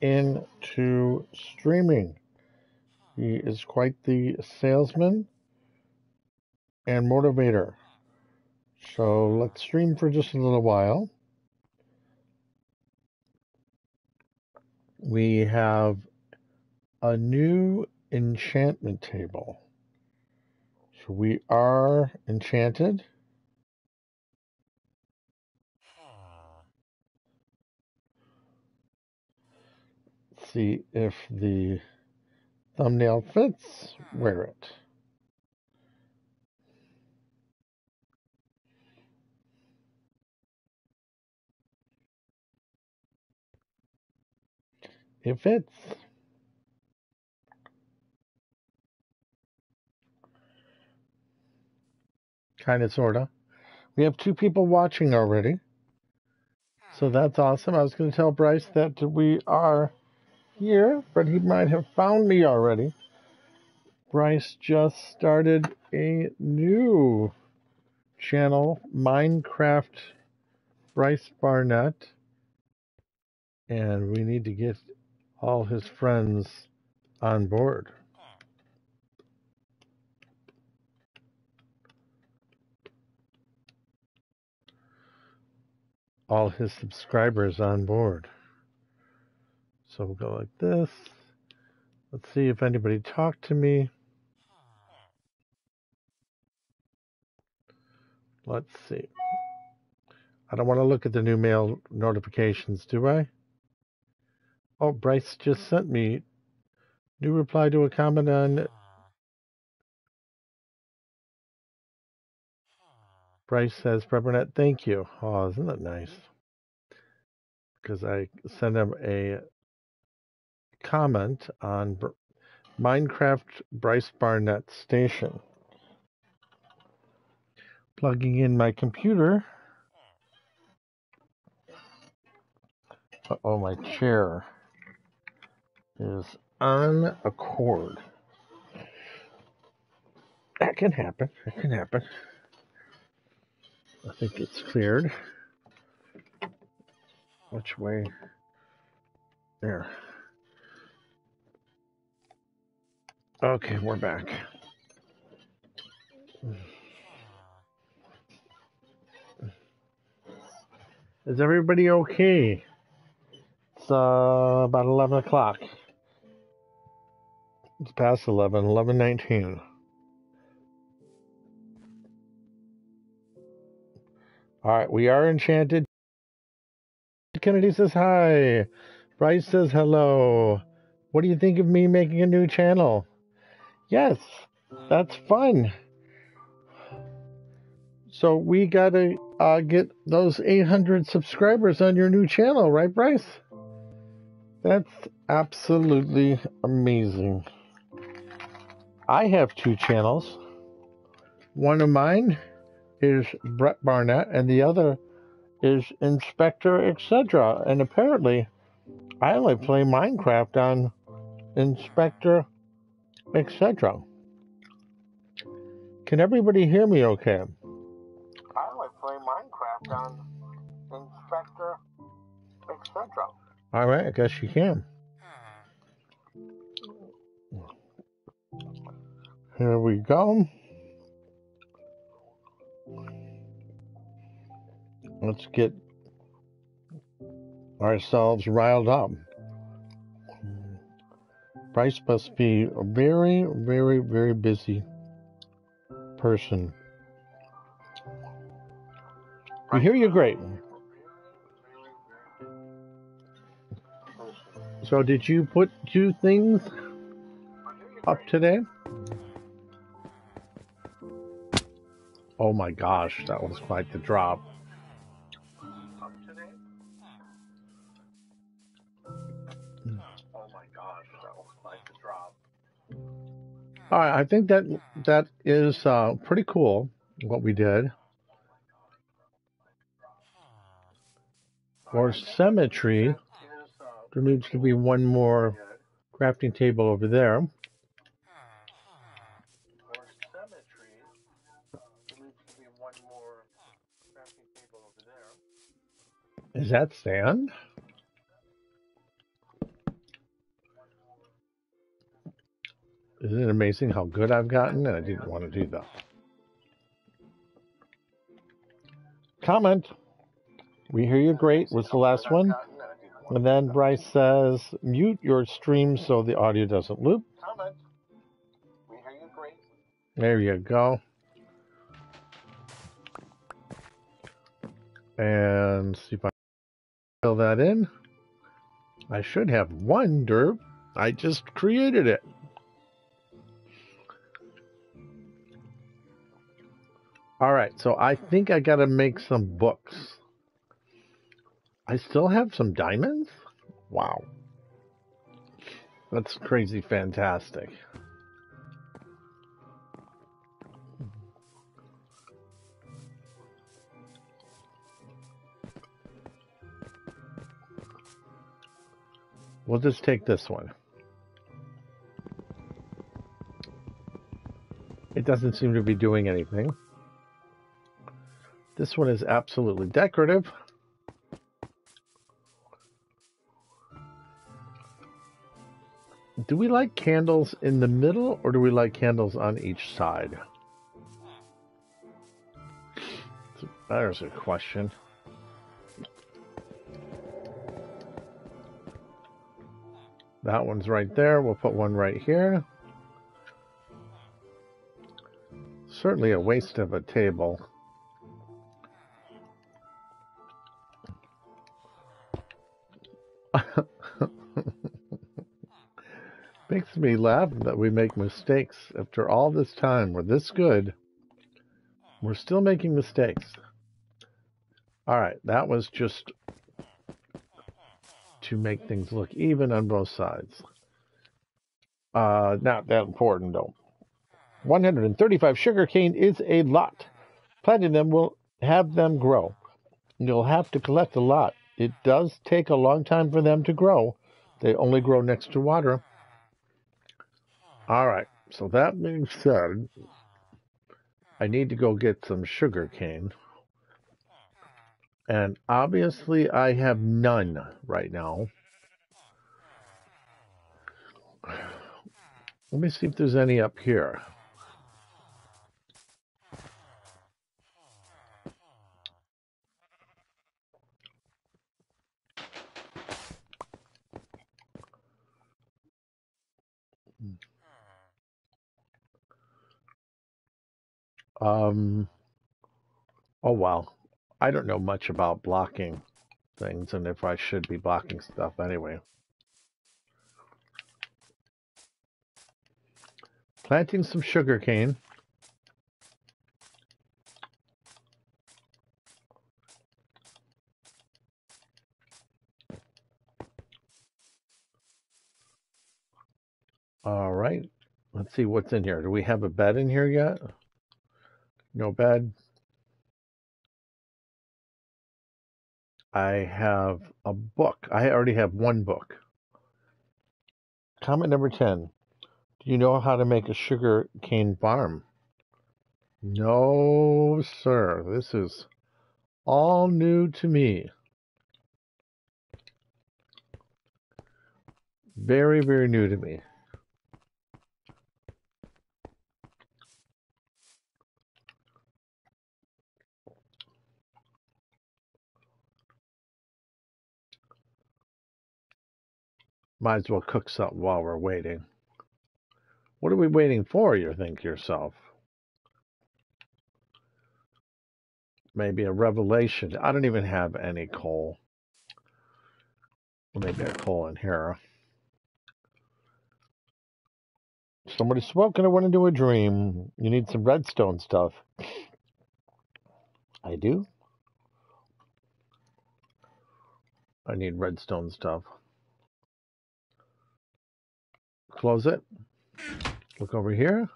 into streaming. He is quite the salesman and motivator. So let's stream for just a little while. We have a new enchantment table. So we are enchanted. See if the thumbnail fits. Hmm. Wear it. It fits. Kind of, sort of. We have two people watching already. Hmm. So that's awesome. I was going to tell Bryce that we are here, but he might have found me already. Bryce just started a new channel, Minecraft Bryce Barnette. And we need to get all his friends on board. All his subscribers on board. So we'll go like this. Let's see if anybody talked to me. Let's see. I don't want to look at the new mail notifications, do I? Oh, Bryce just sent me new reply to a comment on Bryce says, Brett Barnette, thank you. Oh, isn't that nice? Because I sent him a comment on Minecraft Bryce Barnette Station. Plugging in my computer. Oh, my chair is on a cord. That can happen. That can happen. I think it's cleared. Which way? There. Okay, we're back. Is everybody okay? It's uh, about 11 o'clock. It's past 11, 11.19. All right, we are enchanted. Kennedy says hi. Bryce says hello. What do you think of me making a new channel? Yes, that's fun. So we gotta uh, get those 800 subscribers on your new channel, right, Bryce? That's absolutely amazing. I have two channels. One of mine is Brett Barnette, and the other is Inspector, etc. And apparently, I only play Minecraft on Inspector etc. Can everybody hear me okay? I only play Minecraft on Inspector, etc. All right, I guess you can. Here we go. Let's get ourselves riled up. Bryce must be a very, very, very busy person. We hear you great. So, did you put two things up today? Oh my gosh, that was quite the drop. All right, I think that that is uh, pretty cool what we did. For symmetry, there needs to be one more crafting table over there. Is that sand? Isn't it amazing how good I've gotten? And I didn't want to do that. Comment. We hear you great was the last one. And then Bryce says, mute your stream so the audio doesn't loop. Comment. We hear you great. There you go. And see if I fill that in. I should have one derp. I just created it. All right, so I think I got to make some books. I still have some diamonds? Wow. That's crazy fantastic. We'll just take this one. It doesn't seem to be doing anything. This one is absolutely decorative. Do we like candles in the middle or do we like candles on each side? There's a question. That one's right there. We'll put one right here. Certainly a waste of a table. Makes me laugh that we make mistakes. After all this time, we're this good. We're still making mistakes. All right, that was just to make things look even on both sides. Uh, not that important though. 135 sugarcane is a lot. Planting them will have them grow. You'll have to collect a lot. It does take a long time for them to grow. They only grow next to water. All right. So that being said, I need to go get some sugar cane. And obviously, I have none right now. Let me see if there's any up here. Um, oh wow. I don't know much about blocking things and if I should be blocking stuff anyway. Planting some sugar cane. All right. Let's see what's in here. Do we have a bed in here yet? No bed. I have a book. I already have one book. Comment number 10. Do you know how to make a sugar cane farm? No, sir. This is all new to me. Very, very new to me. Might as well cook something while we're waiting. What are we waiting for, you think yourself? Maybe a revelation. I don't even have any coal. maybe a coal in here. Somebody spoken. I went into a dream. You need some redstone stuff. I do. I need redstone stuff. Close it. Look over here.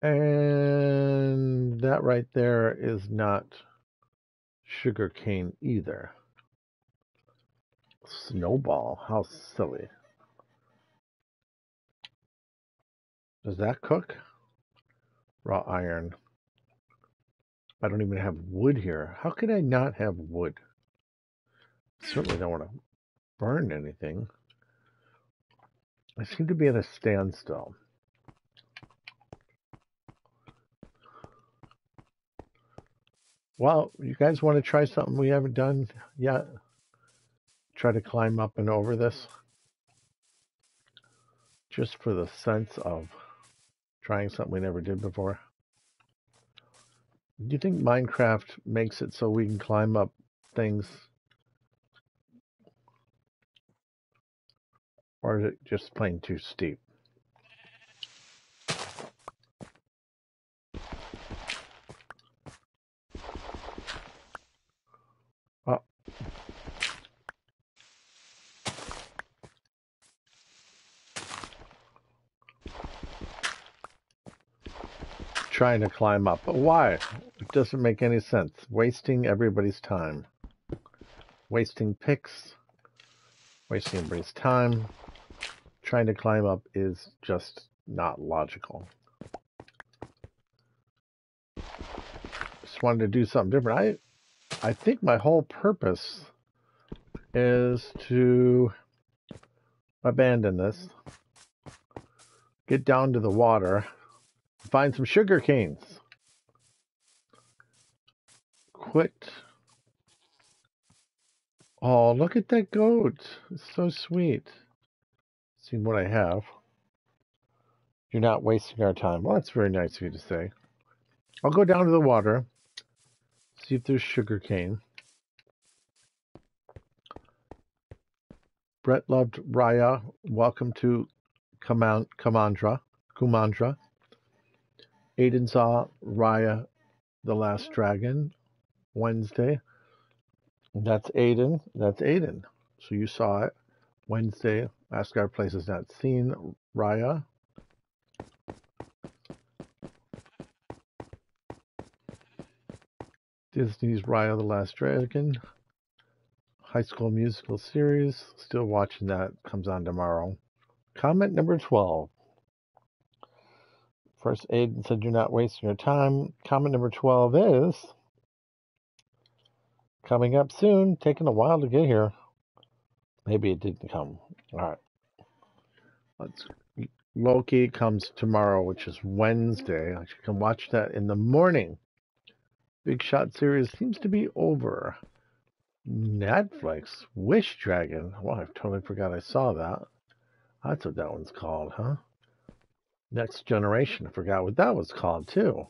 And that right there is not sugar cane either. Snowball. How silly. Does that cook? Raw iron. I don't even have wood here. How could I not have wood? Certainly don't want to burn anything. I seem to be at a standstill. Well, you guys want to try something we haven't done yet? Try to climb up and over this? Just for the sense of trying something we never did before. Do you think Minecraft makes it so we can climb up things? Or is it just plain too steep? Oh, trying to climb up. But why? It doesn't make any sense. Wasting everybody's time. Wasting picks. Wasting everybody's time. Trying to climb up is just not logical. Just wanted to do something different. I I think my whole purpose is to abandon this, get down to the water, find some sugar canes. Quit. Oh, look at that goat. It's so sweet. See what I have. You're not wasting our time. Well, that's very nice of you to say. I'll go down to the water, see if there's sugar cane. Brett loved Raya. Welcome to Kamandra. Kumandra. Aiden saw Raya the Last Dragon Wednesday. That's Aiden. That's Aiden. So you saw it Wednesday. Asgard Place has not seen Raya. Disney's Raya the Last Dragon. High School Musical series. Still watching that. Comes on tomorrow. Comment number 12. First, Aiden said you're not wasting your time. Comment number 12 is coming up soon. Taking a while to get here. Maybe it didn't come. All right. Let's. Loki comes tomorrow, which is Wednesday. You can watch that in the morning. Big Shot series seems to be over. Netflix, Wish Dragon. Well, I totally forgot I saw that. That's what that one's called, huh? Next Generation. I forgot what that was called, too.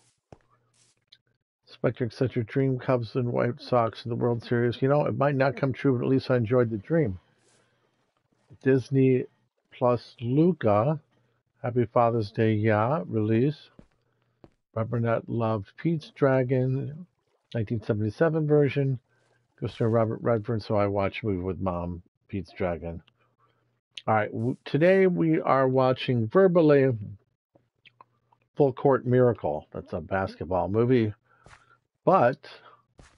Spectre Eccentric Dream Cubs and White Sox in the World Series. You know, it might not come true, but at least I enjoyed the dream. Disney Plus Luca. Happy Father's Day, yeah, release. Burnett loved Pete's Dragon, 1977 version. Goes to Robert Redford, so I watched a movie with mom, Pete's Dragon. All right, w- today we are watching Verbally Full Court Miracle. That's a basketball movie, but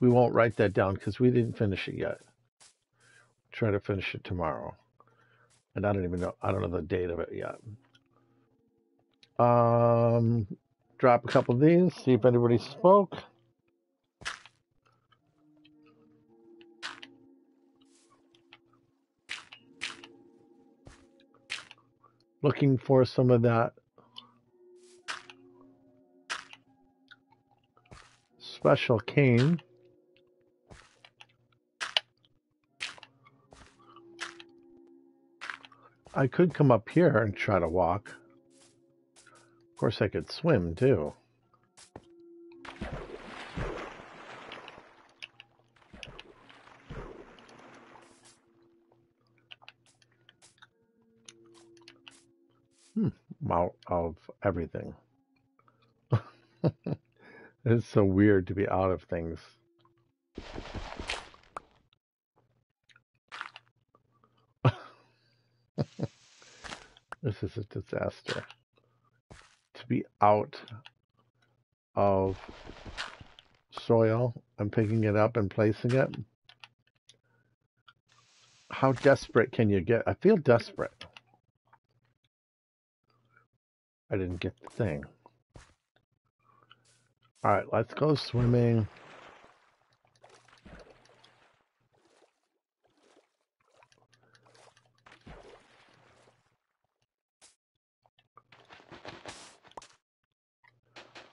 we won't write that down because we didn't finish it yet. Try to finish it tomorrow, and I don't even know. I don't know the date of it yet. Um, drop a couple of these, see if anybody spoke. Looking for some of that special cane. I could come up here and try to walk. Of course, I could swim too. Hmm, out of everything. it's so weird to be out of things. this is a disaster. To be out of soil and picking it up and placing it. How desperate can you get? I feel desperate. I didn't get the thing. All right, let's go swimming.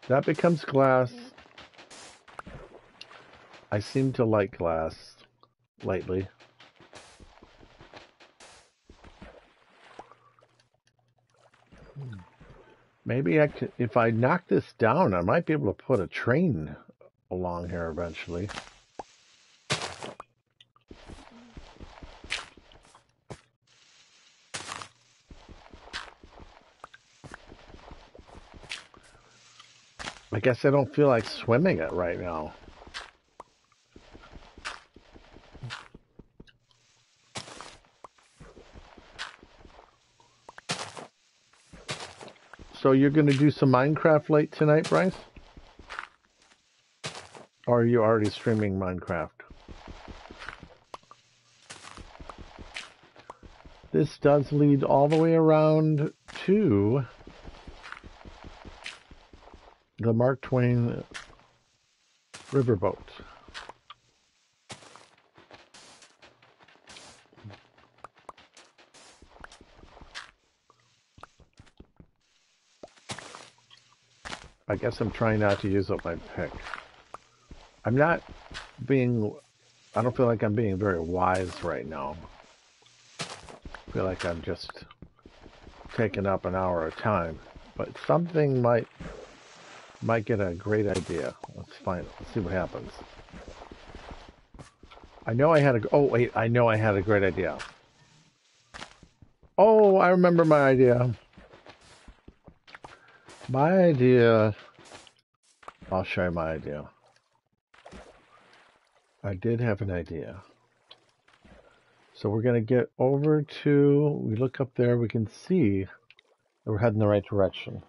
That becomes glass. I seem to like glass lately. Maybe I could, if I knock this down, I might be able to put a train along here eventually. Guess I don't feel like swimming it right now. So you're going to do some Minecraft late tonight, Bryce? Or are you already streaming Minecraft? This does lead all the way around to the Mark Twain riverboat. I guess I'm trying not to use up my pick. I'm not being, I don't feel like I'm being very wise right now. I feel like I'm just taking up an hour of time. But something might might get a great idea. Let's find it. let's see what happens. I know I had a oh wait, I know I had a great idea. Oh, I remember my idea. My idea I'll show you my idea. I did have an idea. So we're going to get over to, we look up there, we can see that we're heading the right direction.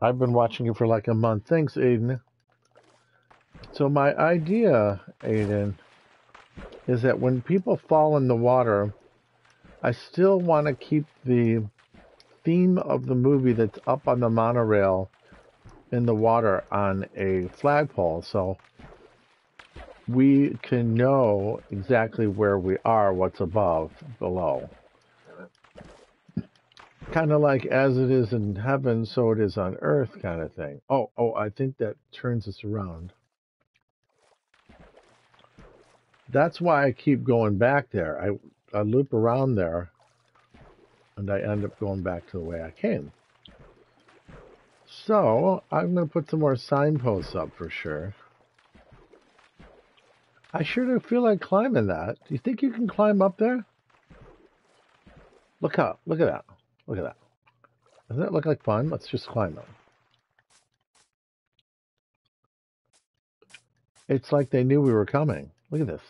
I've been watching it for like a month. Thanks, Aiden. So my idea, Aiden, is that when people fall in the water, I still want to keep the theme of the movie that's up on the monorail in the water on a flagpole. So we can know exactly where we are, what's above, below. Kind of like as it is in heaven, so it is on earth, kind of thing. Oh, oh, I think that turns us around. That's why I keep going back there. I, I loop around there, and I end up going back to the way I came. So, I'm going to put some more signposts up for sure. I sure do feel like climbing that. Do you think you can climb up there? Look up. Look at that. Look at that. Doesn't that look like fun? Let's just climb them. It's like they knew we were coming. Look at this.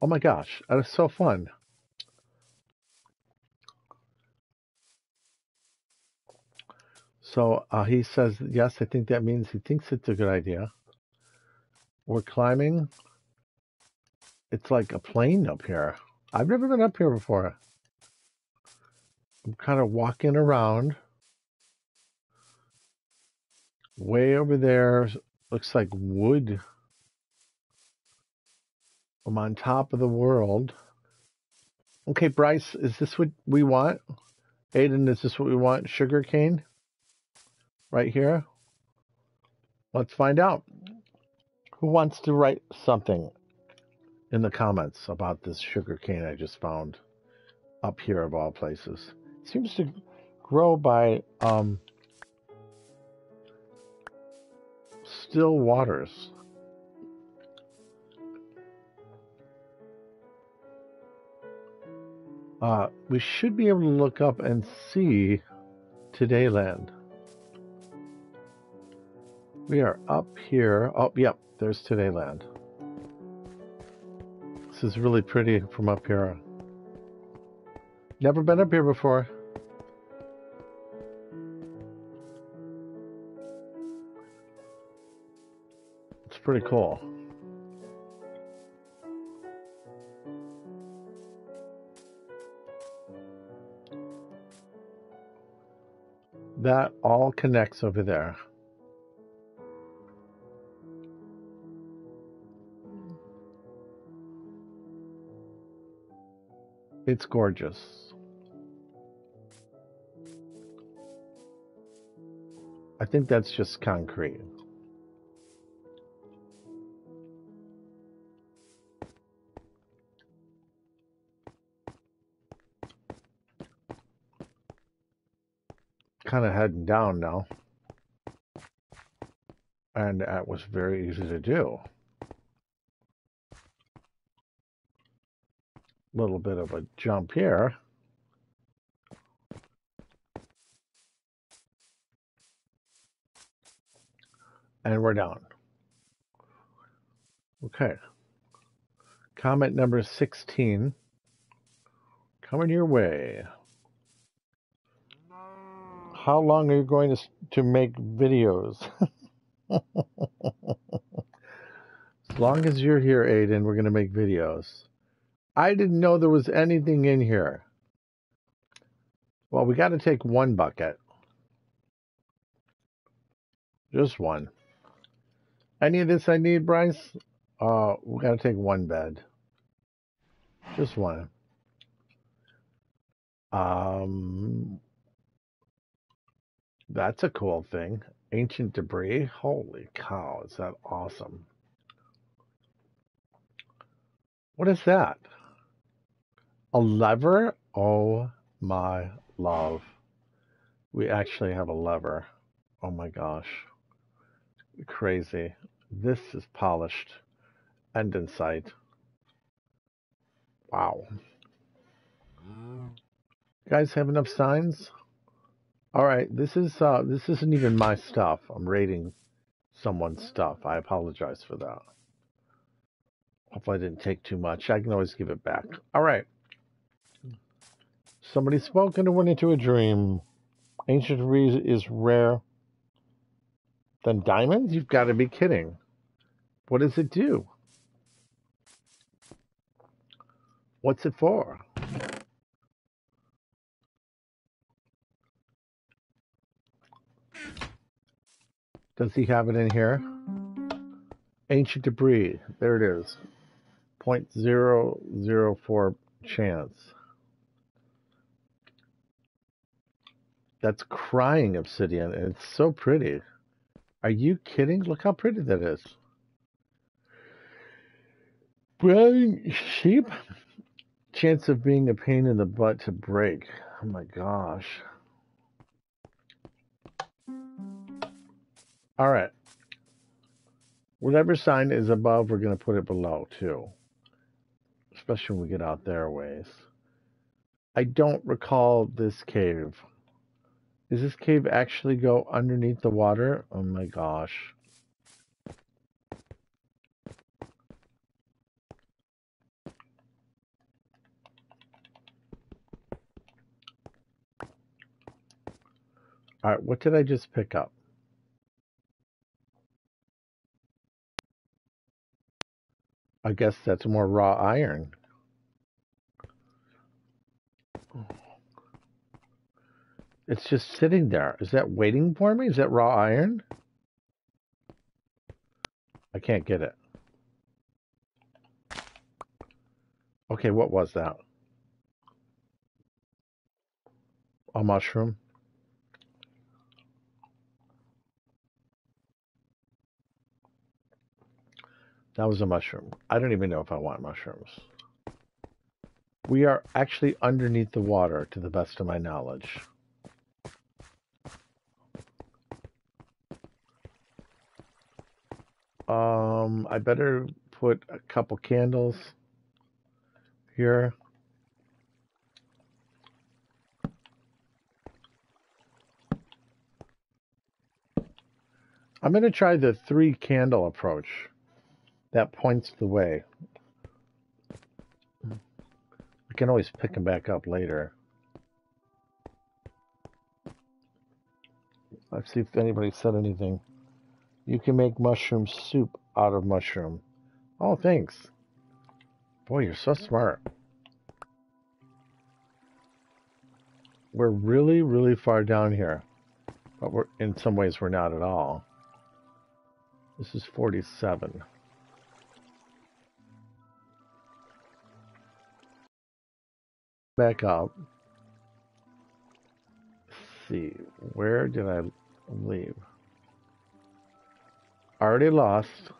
Oh my gosh, that is so fun. So uh, he says, yes, I think that means he thinks it's a good idea. We're climbing. It's like a plane up here. I've never been up here before. I'm kind of walking around. Way over there looks like wood. I'm on top of the world. Okay, Bryce, is this what we want? Aiden, is this what we want? Sugar cane? right here? Let's find out. Who wants to write something in the comments about this sugar cane I just found up here of all places? It seems to grow by um, still waters. Uh, we should be able to look up and see Todayland. We are up here. Oh, yep, there's Todayland. This is really pretty from up here. Never been up here before. It's pretty cool. That all connects over there. It's gorgeous. I think that's just concrete. Kind of heading down now. And that was very easy to do. Little bit of a jump here. And we're down. Okay. Comment number 16. Coming your way. How long are you going to, to make videos? as long as you're here, Aiden, we're going to make videos. I didn't know there was anything in here. Well, we got to take one bucket. Just one. Any of this I need, Bryce? Uh, we got to take one bed. Just one. Um, that's a cool thing. Ancient debris. Holy cow, is that awesome? What is that? A lever? Oh my love. We actually have a lever. Oh my gosh. Crazy. This is polished andesite. Wow. You guys have enough signs? All right, this is uh this isn't even my stuff. I'm raiding someone's stuff. I apologize for that. Hopefully I didn't take too much. I can always give it back. All right. Somebody spoke and it went into a dream. Ancient debris is rare. Then diamonds? You've got to be kidding. What does it do? What's it for? Does he have it in here? Ancient debris. There it is. 0.004 chance. That's crying obsidian, and it's so pretty. Are you kidding? Look how pretty that is. Brown sheep? Chance of being a pain in the butt to break. Oh my gosh. All right. Whatever sign is above, we're going to put it below too. Especially when we get out there ways. I don't recall this cave. Does this cave actually go underneath the water? Oh my gosh. Alright, what did I just pick up? I guess that's more raw iron. It's just sitting there. Is that waiting for me? Is that raw iron? I can't get it. Okay, what was that? A mushroom? That was a mushroom. I don't even know if I want mushrooms. We are actually underneath the water, to the best of my knowledge. Um, I better put a couple candles here. I'm going to try the three candle approach. That points the way. I can always pick them back up later. Let's see if anybody said anything. You can make mushroom soup out of mushroom. Oh, thanks. Boy, you're so smart. We're really, really far down here. But we're in some ways we're not at all. This is 47. back up. Let's see, where did I leave? Already lost.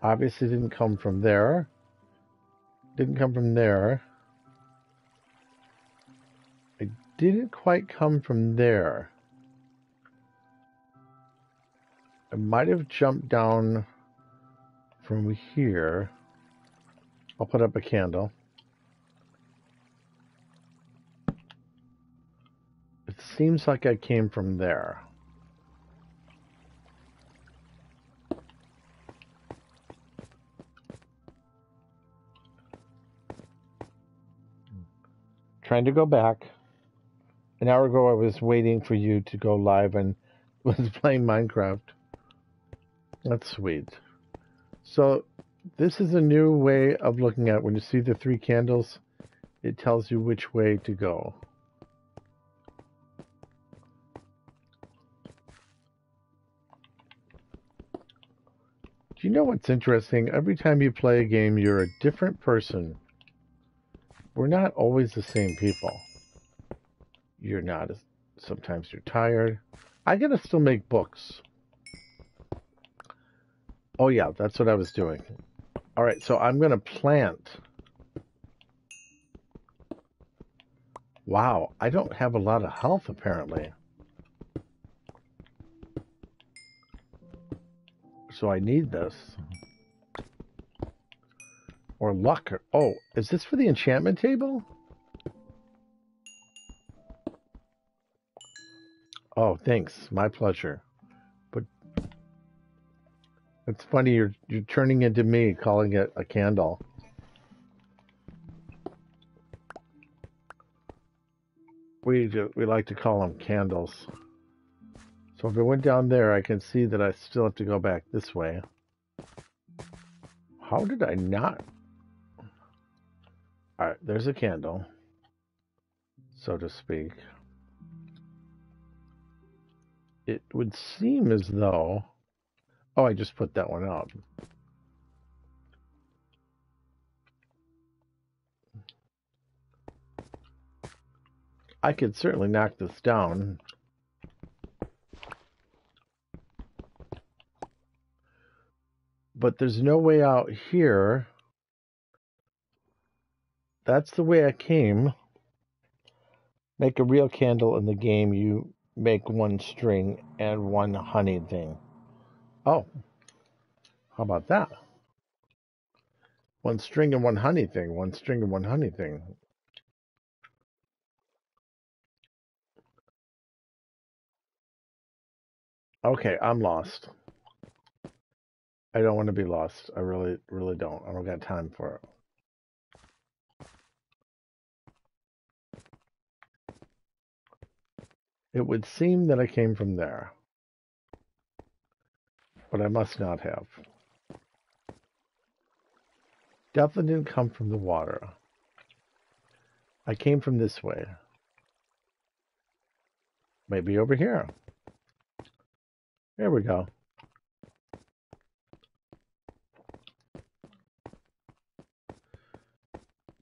Obviously didn't come from there. Didn't come from there. It didn't quite come from there. I might have jumped down from here. I'll put up a candle. It seems like I came from there. Trying to go back. An hour ago, I was waiting for you to go live and was playing Minecraft. That's sweet. So this is a new way of looking at when you see the three candles, it tells you which way to go. Do you know what's interesting? Every time you play a game, you're a different person. We're not always the same people. You're not. As sometimes you're tired. I gotta still make books. Oh yeah, that's what I was doing. All right, so I'm to plant. Wow, I don't have a lot of health apparently. So I need this. Or luck. Oh, is this for the enchantment table? Oh, thanks. My pleasure. But it's funny you're you're turning into me, calling it a candle. We do, we like to call them candles. So if I went down there, I can see that I still have to go back this way. How did I not? All right, there's a candle, so to speak. It would seem as though Oh, I just put that one up. I could certainly knock this down. But there's no way out here. That's the way I came. Make a real candle in the game. You make one string and one honey thing. Oh, how about that? One string and one honey thing, one string and one honey thing. Okay, I'm lost. I don't want to be lost. I really, really don't. I don't got time for it. It would seem that I came from there but I must not have. Definitely didn't come from the water. I came from this way. Maybe over here. There we go.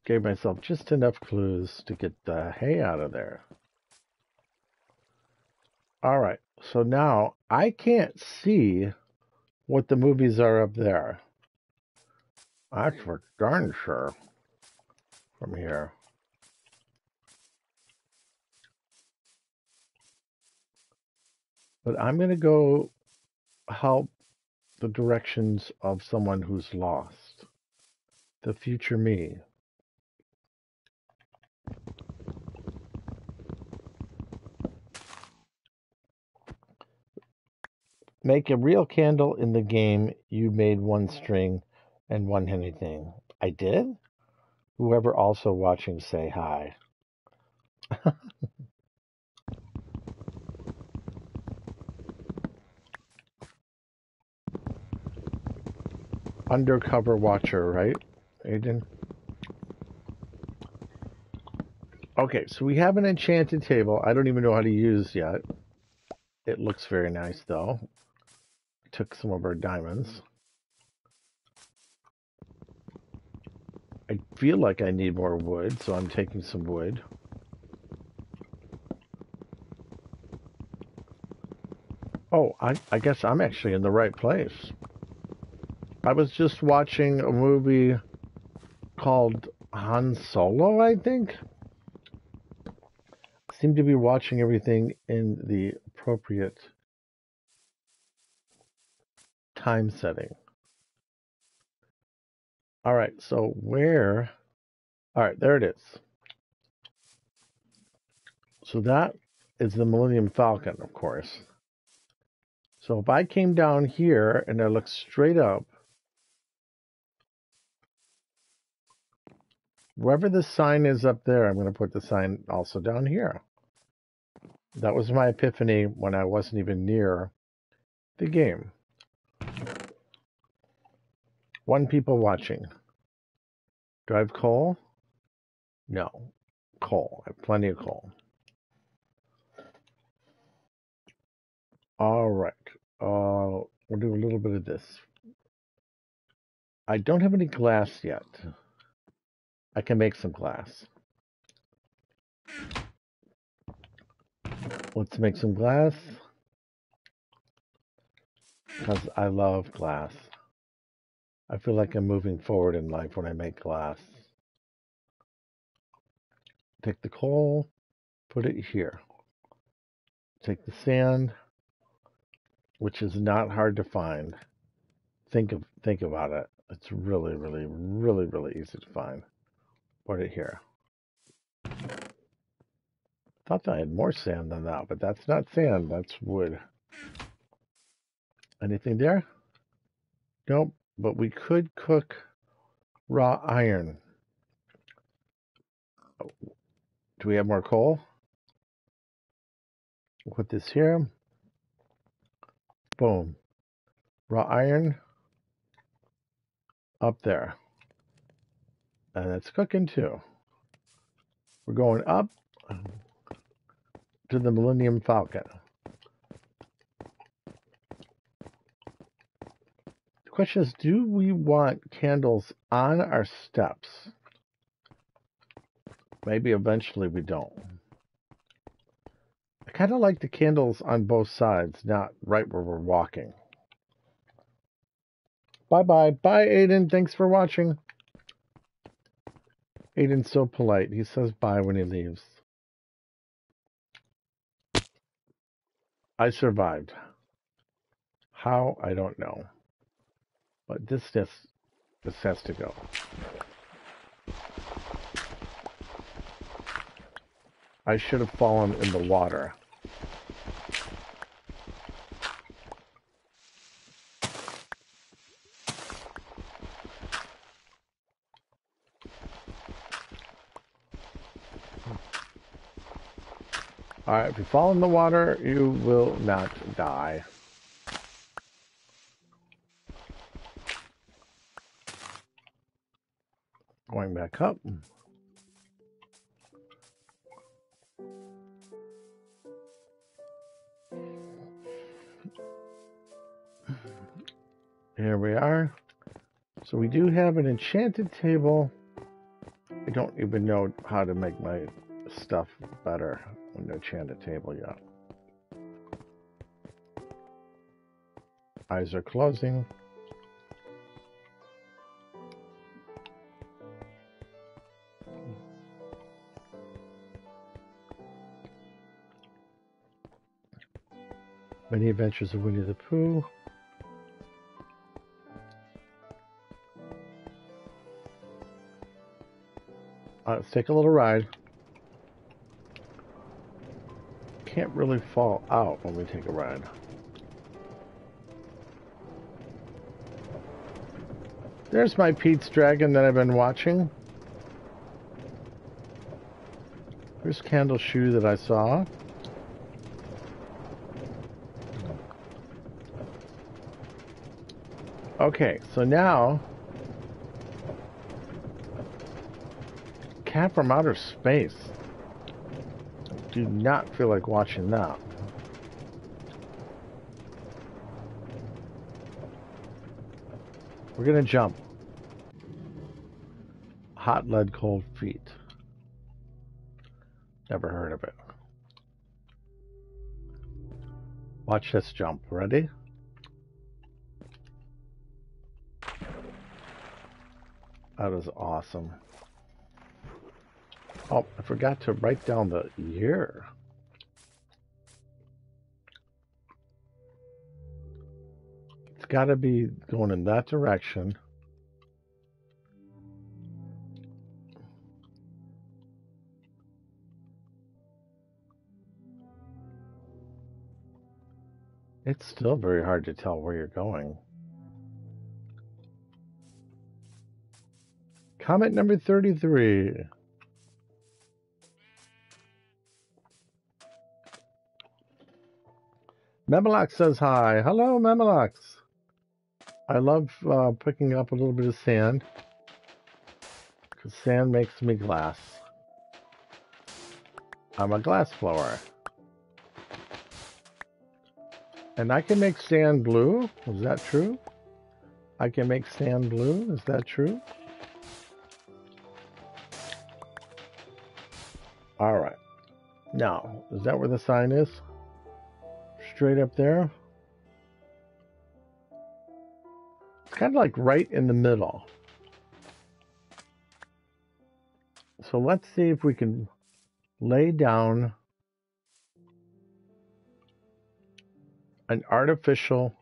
Gave myself just enough clues to get the hay out of there. All right, so now I can't see what the movies are up there. That's for darn sure from here. But I'm going to go help the directions of someone who's lost. The future me. Make a real candle in the game. You made one string and one anything. I did? Whoever also watching, say hi. Undercover watcher, right, Aiden? Okay, so we have an enchanted table. I don't even know how to use yet. It looks very nice, though took some of our diamonds. I feel like I need more wood, so I'm taking some wood. Oh, I, I guess I'm actually in the right place. I was just watching a movie called Han Solo, I think. Seem to be watching everything in the appropriate time setting. All right, so where? All right, there it is. So that is the Millennium Falcon, of course. So if I came down here and I look straight up, wherever the sign is up there, I'm going to put the sign also down here. That was my epiphany when I wasn't even near the game. One people watching. Do I have coal? No. Coal. I have plenty of coal. All right. Uh, we'll do a little bit of this. I don't have any glass yet. I can make some glass. Let's make some glass. Because I love glass. I feel like I'm moving forward in life when I make glass. Take the coal, put it here. Take the sand, which is not hard to find. Think of think about it. It's really, really, really, really easy to find. Put it here. Thought that I had more sand than that, but that's not sand, that's wood. Anything there? Nope, but we could cook raw iron. Oh, do we have more coal? Put this here. Boom. Raw iron up there. And it's cooking too. We're going up to the Millennium Falcon. Question is, do we want candles on our steps? Maybe eventually we don't. I kind of like the candles on both sides, not right where we're walking. Bye-bye. Bye, Aiden. Thanks for watching. Aiden's so polite. He says bye when he leaves. I survived. How? I don't know. But this, this, this has to go. I should have fallen in the water. Alright, if you fall in the water, you will not die. Back up. Here we are. So we do have an enchanted table. I don't even know how to make my stuff better on the enchanted table yet. Eyes are closing. Many Adventures of Winnie the Pooh. Uh, let's take a little ride. Can't really fall out when we take a ride. There's my Pete's Dragon that I've been watching. There's Candle Shoe that I saw. Okay, so now Cat from Outer Space. Do not feel like watching that. We're gonna jump. Hot lead, cold feet. Never heard of it. Watch this jump. Ready? That is awesome. Oh, I forgot to write down the year. It's got to be going in that direction. It's still very hard to tell where you're going. Comment number 33. Memelax says hi. Hello, Memelax. I love uh, picking up a little bit of sand because sand makes me glass. I'm a glass blower. And I can make sand blue. Is that true? I can make sand blue. Is that true? All right. Now, is that where the sign is? Straight up there? It's kind of like right in the middle. So let's see if we can lay down an artificial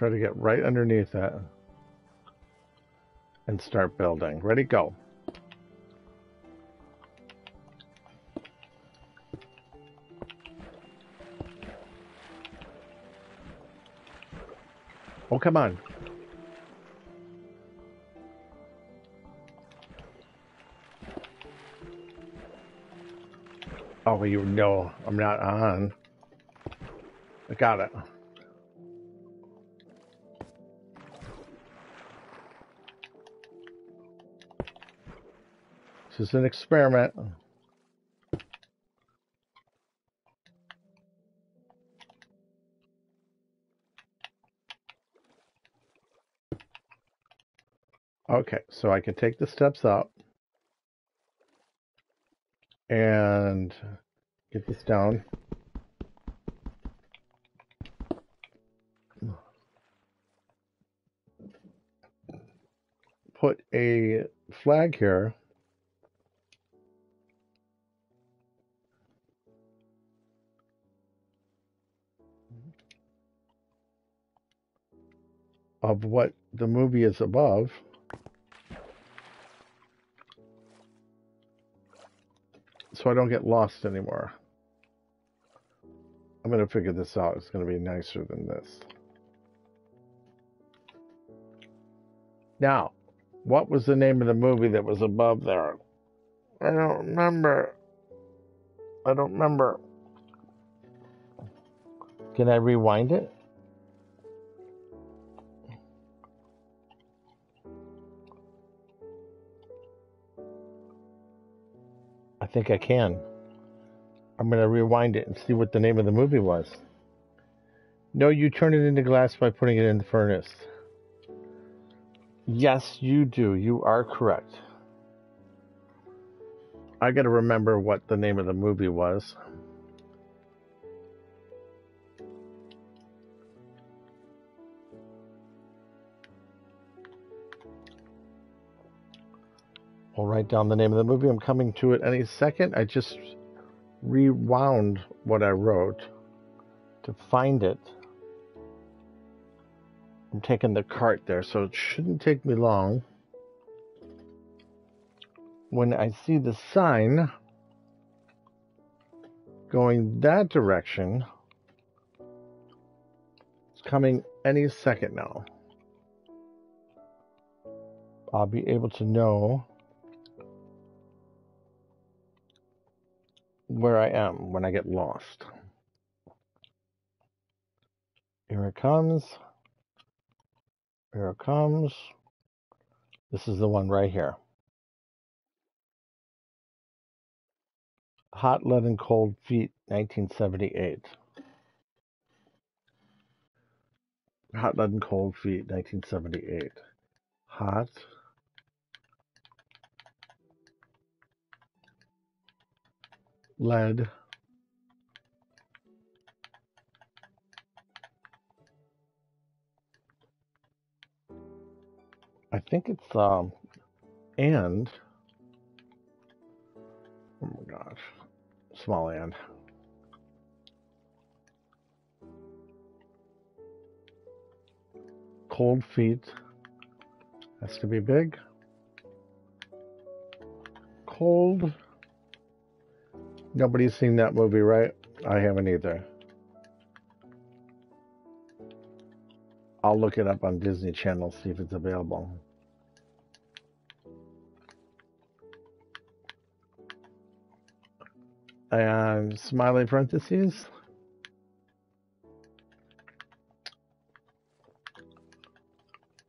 try to get right underneath that and start building. Ready, go. Oh, come on. Oh, you know I'm not on. I got it. This is an experiment. Okay, so I can take the steps up and get this down. Put a flag here. Of what the movie is above. so I don't get lost anymore. I'm going to figure this out. It's going to be nicer than this. Now, what was the name of the movie that was above there? I don't remember. I don't remember. Can I rewind it? Think I can. I'm going to rewind it and see what the name of the movie was. No, you turn it into glass by putting it in the furnace. Yes, you do. You are correct. I got to remember what the name of the movie was. I'll write down the name of the movie. I'm coming to it any second. I just rewound what I wrote to find it. I'm taking the cart there, so it shouldn't take me long. When I see the sign going that direction, it's coming any second now. I'll be able to know where I am when I get lost. Here it comes. Here it comes. This is the one right here. Hot Lead and Cold Feet, 1978. Hot Lead and Cold Feet, 1978. Hot. Lead. I think it's um and oh my gosh, small and cold feet has to be big. Cold. Nobody's seen that movie, right? I haven't either. I'll look it up on Disney Channel, see if it's available. And smiley parentheses.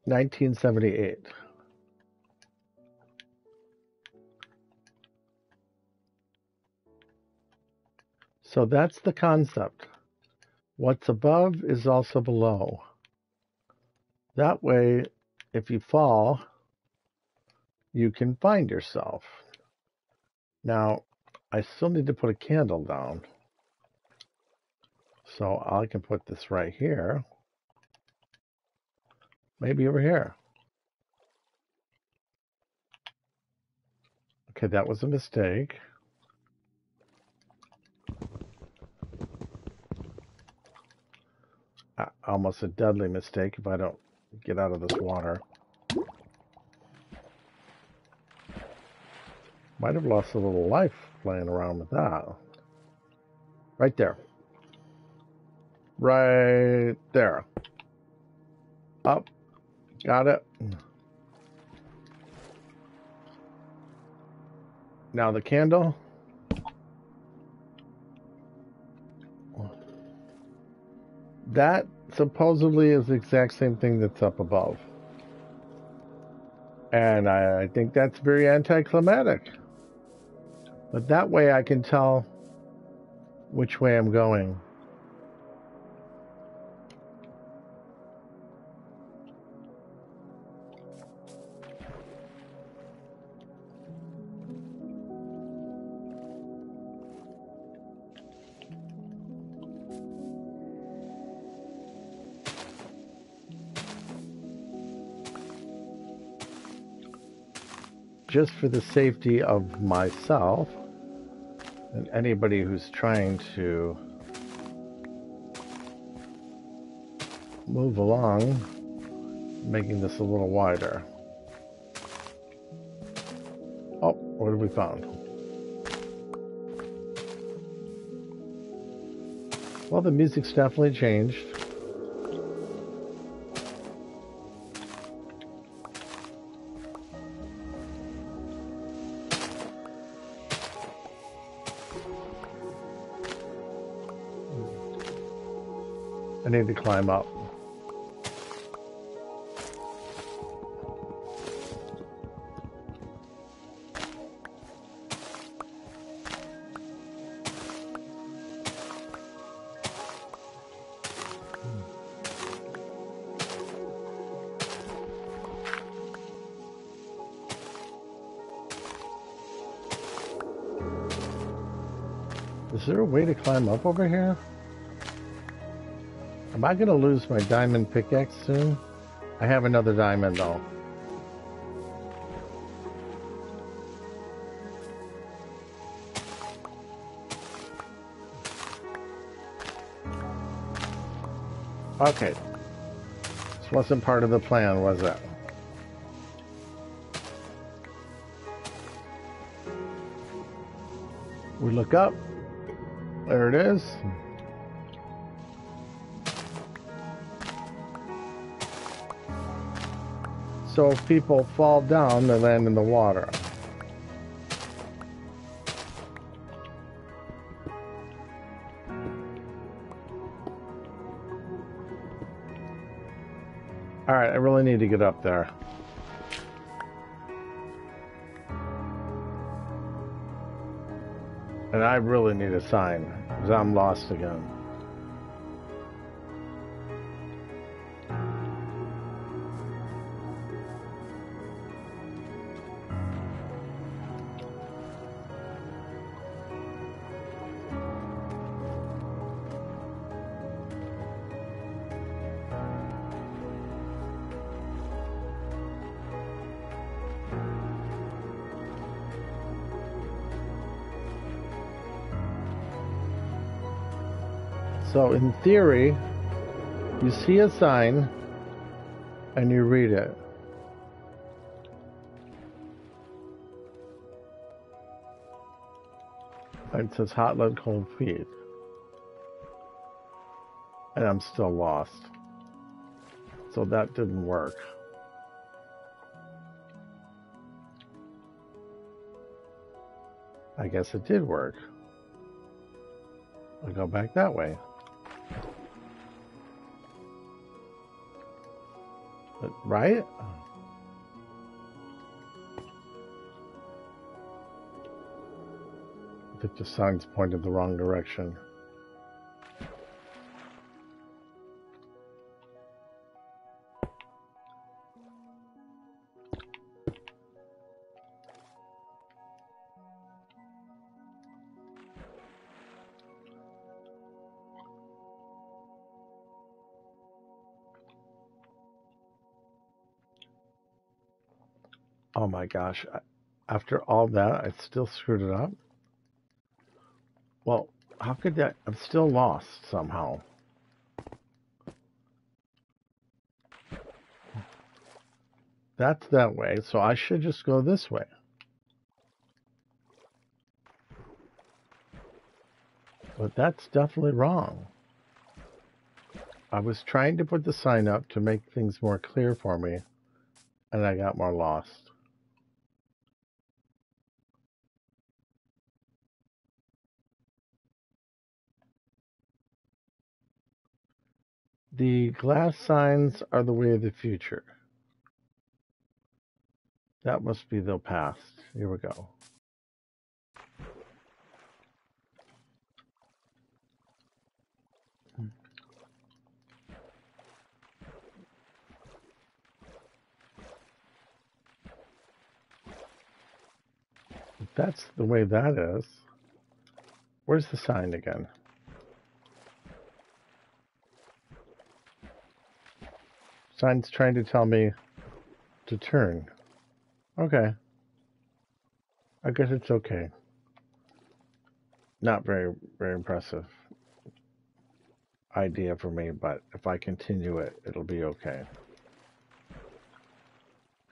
Nineteen seventy eight. So that's the concept. What's above is also below. That way, if you fall, you can find yourself. Now, I still need to put a candle down. So I can put this right here. Maybe over here. Okay, that was a mistake. Uh, almost a deadly mistake if I don't get out of this water. Might have lost a little life playing around with that. Right there. Right there. Up. Got it. Now the candle. That supposedly is the exact same thing that's up above. And I, I think that's very anticlimactic. But that way I can tell which way I'm going. Just for the safety of myself and anybody who's trying to move along, making this a little wider. Oh, what have we found? Well, the music's definitely changed. Need to climb up. Is there a way to climb up over here? Am I going to lose my diamond pickaxe soon? I have another diamond though. Okay. This wasn't part of the plan, was it? We look up. There it is. So if people fall down, they land in the water. Alright, I really need to get up there. And I really need a sign, because I'm lost again. So in theory, you see a sign and you read it. and It says hot lead cold feet. And I'm still lost. So that didn't work. I guess it did work. I'll go back that way. Right? Think the sign's pointed the wrong direction. My gosh. After all that, I still screwed it up? Well, how could that? I'm still lost somehow. That's that way, so I should just go this way. But that's definitely wrong. I was trying to put the sign up to make things more clear for me, and I got more lost. The glass signs are the way of the future. That must be the past. Here we go. That's the way that is, where's the sign again? Sign's trying to tell me to turn. Okay. I guess it's okay. Not very, very impressive idea for me, but if I continue it, it'll be okay.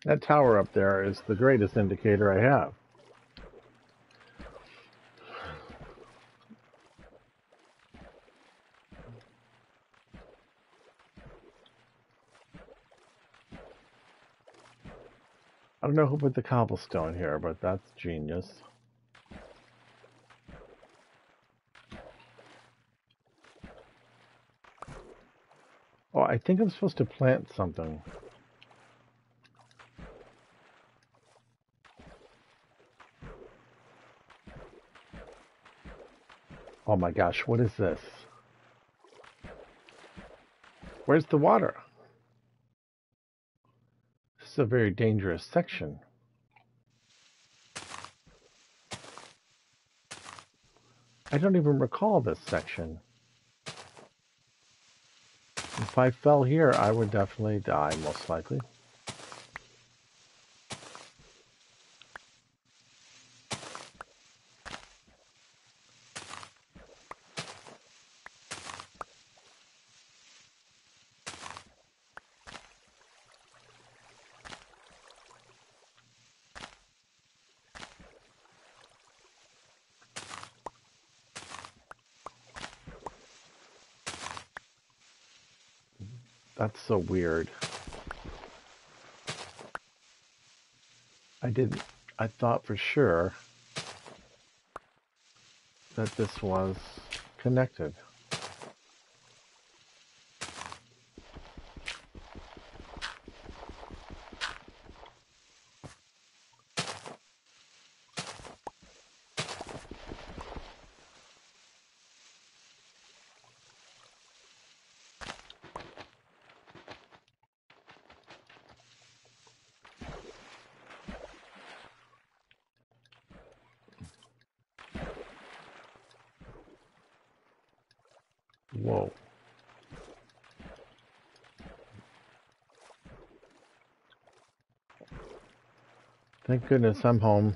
That tower up there is the greatest indicator I have. Don't know who put the cobblestone here, but that's genius. Oh, I think I'm supposed to plant something. Oh my gosh, what is this? Where's the water? A very dangerous section. I don't even recall this section. If I fell here, I would definitely die, most likely. That's so weird. I didn't, I thought for sure that this was connected. Whoa. Thank goodness I'm home.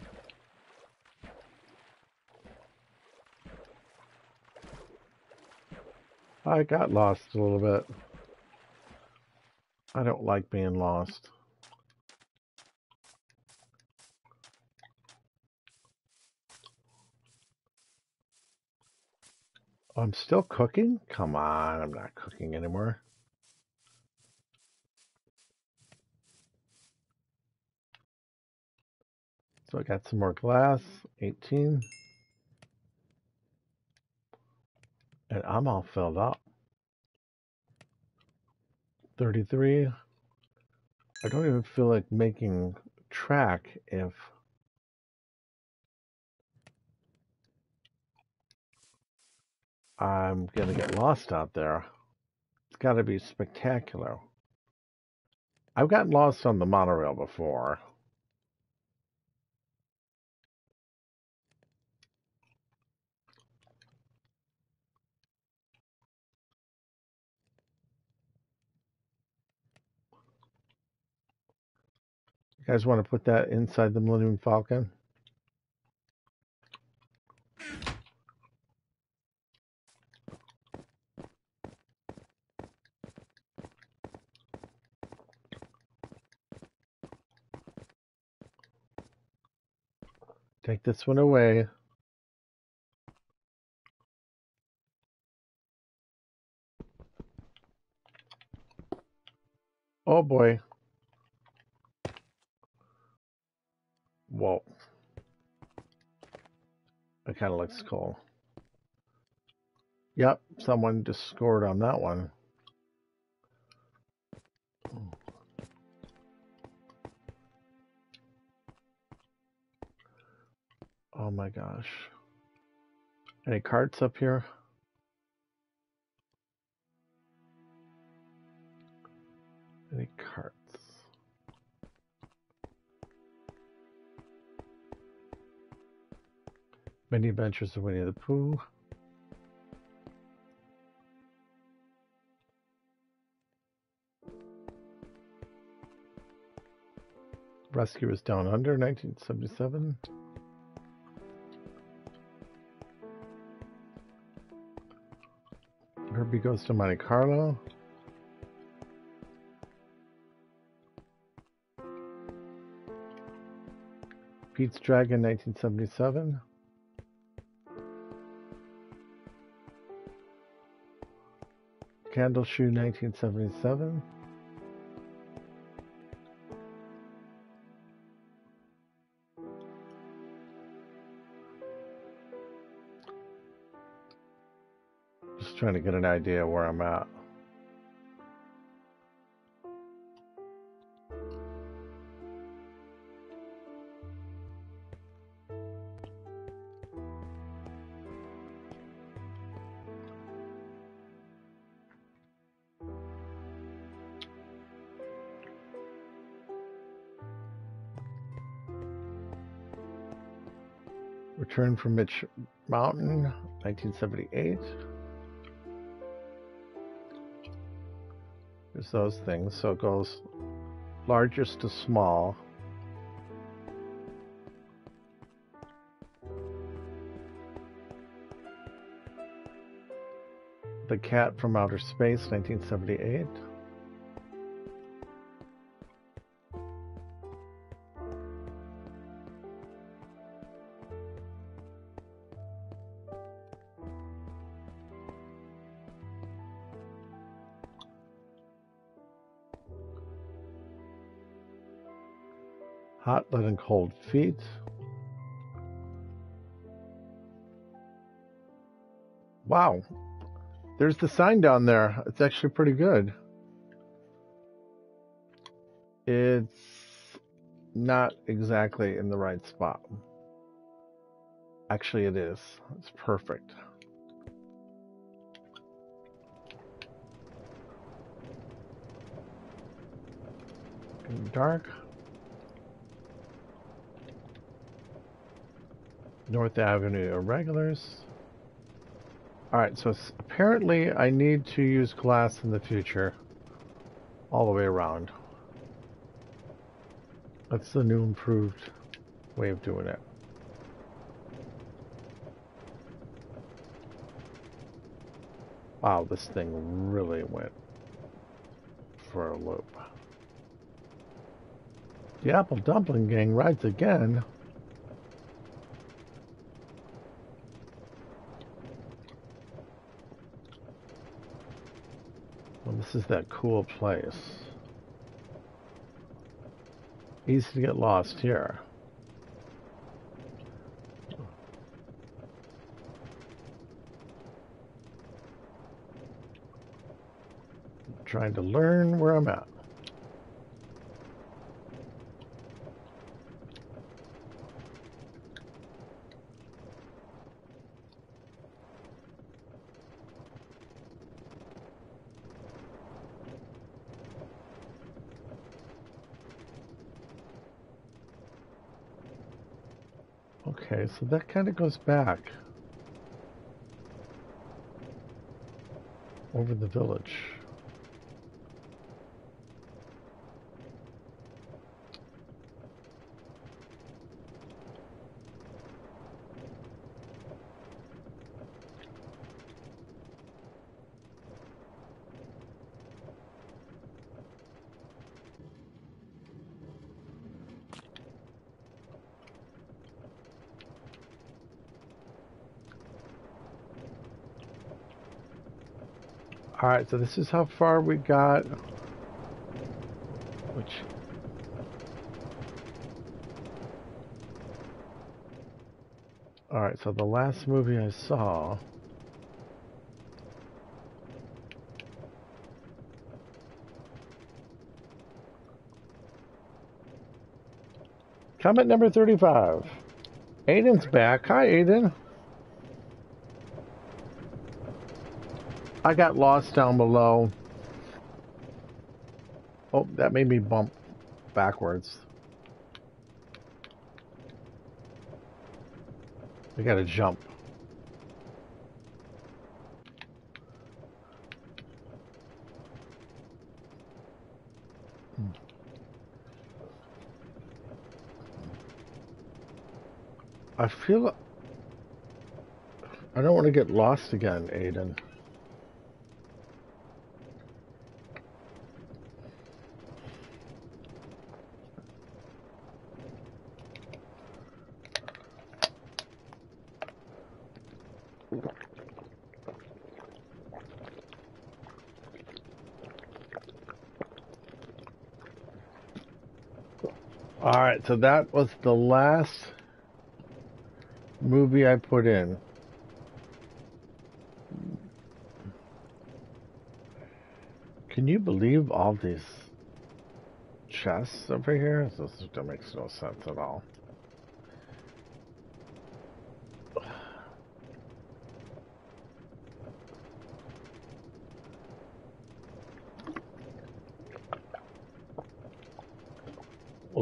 I got lost a little bit. I don't like being lost. I'm still cooking? Come on, I'm not cooking anymore. So I got some more glass, 18. And I'm all filled up. 33. I don't even feel like making track if I'm going to get lost out there. It's got to be spectacular. I've gotten lost on the monorail before. You guys want to put that inside the Millennium Falcon? Take this one away. Oh boy. Whoa. That kind of looks cool. Yep, someone just scored on that one. Oh my gosh. Any carts up here? Any carts? Many Adventures of Winnie the Pooh. Rescuers Down Under, 1977. Herbie Goes to Monte Carlo. Pete's Dragon, 1977. Candle Shoe, 1977. Just trying to get an idea where I'm at. Return from Witch Mountain, 1978. There's those things. So it goes largest to small. The Cat from Outer Space, 1978. Hot, Lead, and Cold Feet. Wow. There's the sign down there. It's actually pretty good. It's not exactly in the right spot. Actually, it is. It's perfect. Dark. North Avenue irregulars. Alright, so apparently I need to use glass in the future. All the way around. That's the new improved way of doing it. Wow, this thing really went for a loop. The Apple Dumpling Gang rides again. This is that cool place. Easy to get lost here. trying to learn where I'm at. Okay, so that kind of goes back over the village. So this is how far we got. Which... Alright, so the last movie I saw... Comment number 35. Aiden's back. Hi, Aiden. I got lost down below. Oh, that made me bump backwards. We gotta jump. Hmm. I feel I don't want to get lost again, Aiden. Alright, so that was the last movie I put in. Can you believe all these chests over here? This just makes no sense at all.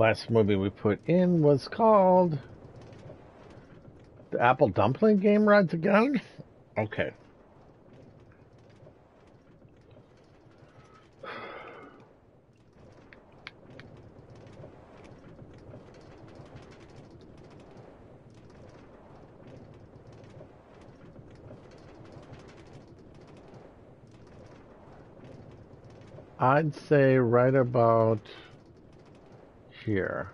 Last movie we put in was called The Apple Dumpling Gang Rides Again? Okay. I'd say right about here.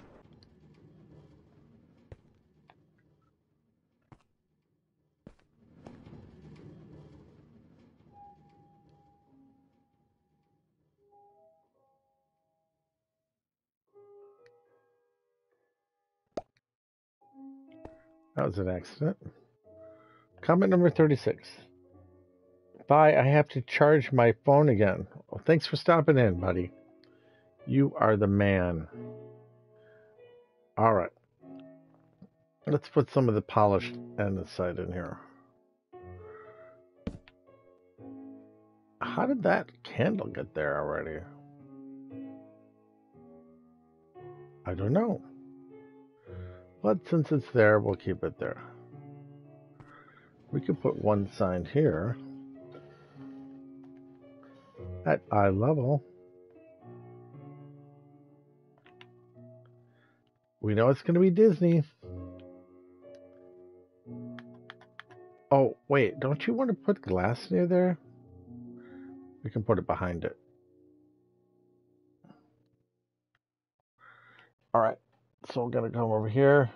That was an accident. Comment number 36. Bye, I have to charge my phone again. Well, thanks for stopping in, buddy. You are the man. All right. Let's put some of the polished andesite in here. How did that candle get there already? I don't know. But since it's there, we'll keep it there. We could put one sign here at eye level. We know it's going to be Disney. Oh, wait, don't you want to put glass near there? We can put it behind it. All right. So we're going to come over here.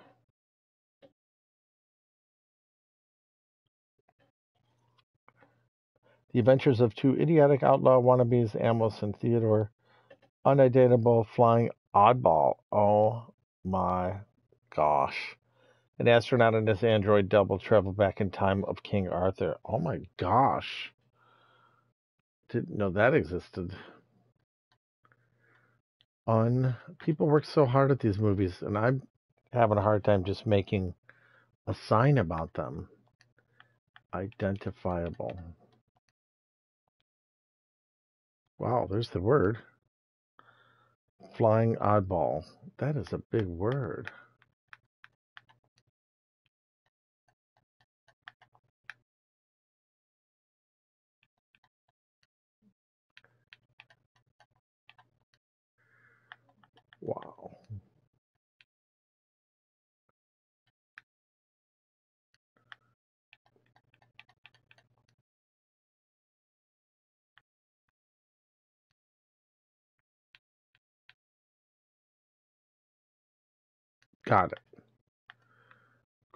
The Adventures of Two Idiotic Outlaw Wannabes, Amos and Theodore. Unidentifiable Flying Oddball. Oh my gosh. An astronaut and his android double travel back in time of King Arthur. Oh my gosh. Didn't know that existed. On people work so hard at these movies, and I'm having a hard time just making a sign about them. Identifiable. Wow, there's the word. Flying oddball. That is a big word. Wow. Got it.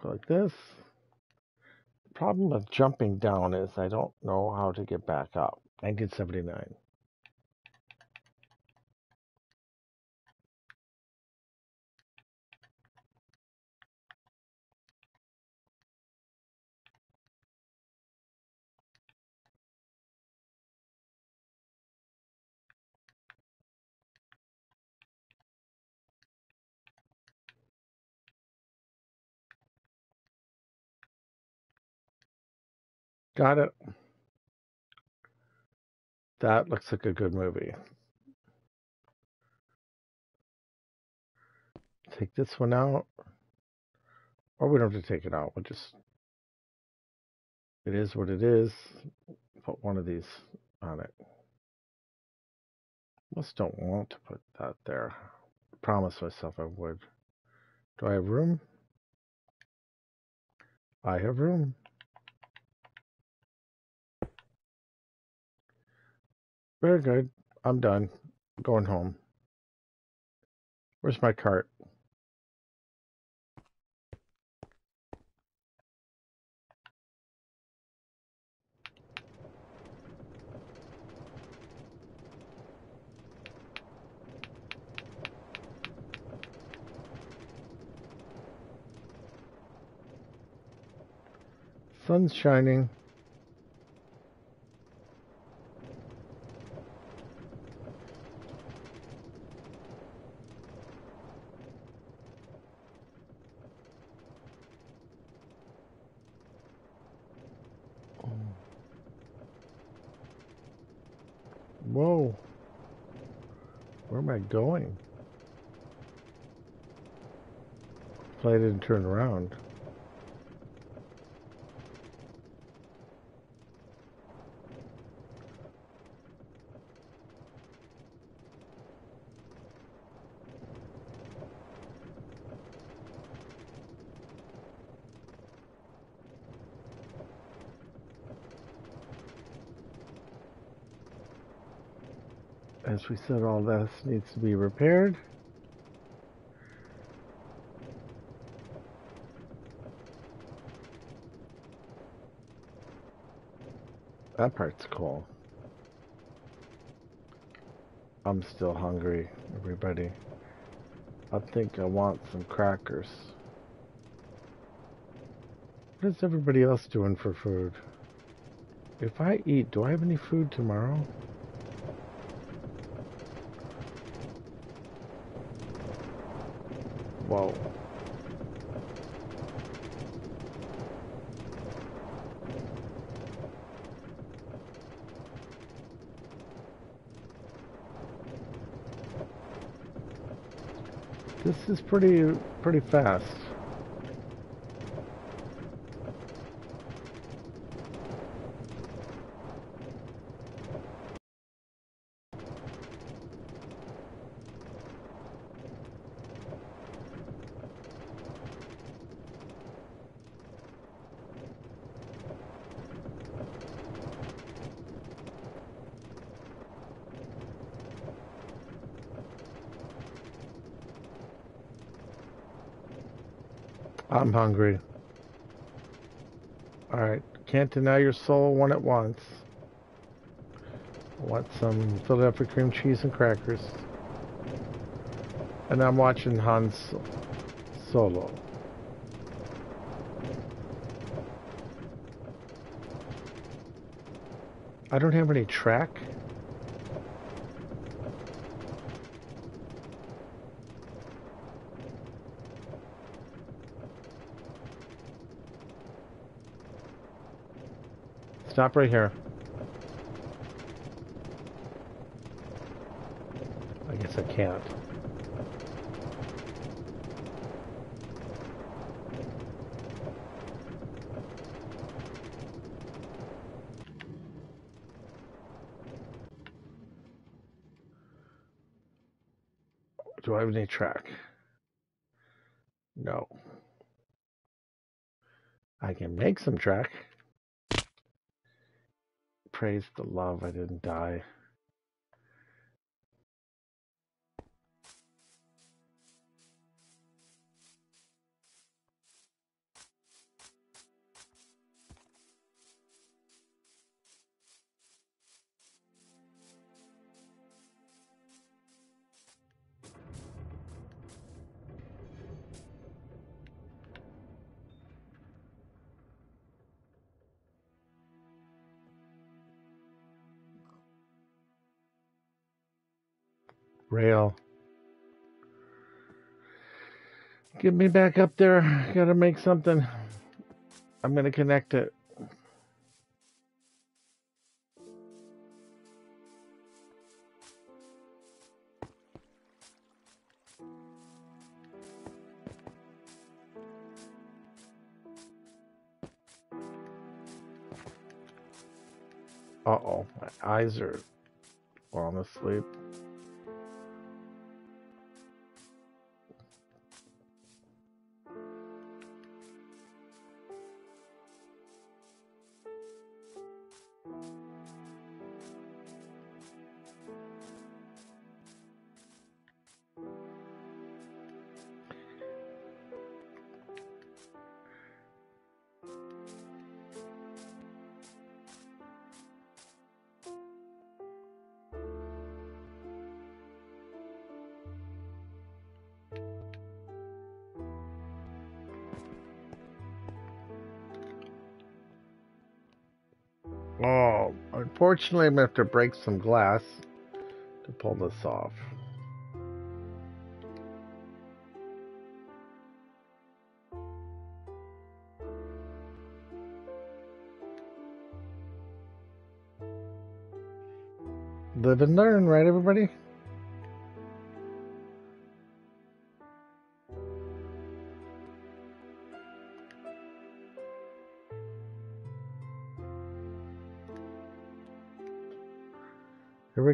Go like this. The problem with jumping down is I don't know how to get back up. 1979. Got it. That looks like a good movie. Take this one out. Or we don't have to take it out. We'll just. It is what it is. Put one of these on it. Just don't want to put that there. I myself I would. Do I have room? I have room. Very good. I'm done. I'm going home. Where's my cart? Sun's shining. Whoa. Where am I going? Play didn't turn around. As we said, all this needs to be repaired. That part's cool. I'm still hungry, everybody. I think I want some crackers. What is everybody else doing for food? If I eat, do I have any food tomorrow? Whoa. This is pretty pretty fast. Hungry. Alright, can't deny your soul one at once. I want some Philadelphia cream cheese and crackers. And I'm watching Hans Solo. I don't have any track. Stop right here. I guess I can't. Do I have any track? No. I can make some track. Praise the love I didn't die. Rail. Get me back up there. Gotta make something. I'm gonna connect it. Uh oh, my eyes are falling asleep. Unfortunately, I'm gonna have to break some glass to pull this off. Live and learn, right, everybody?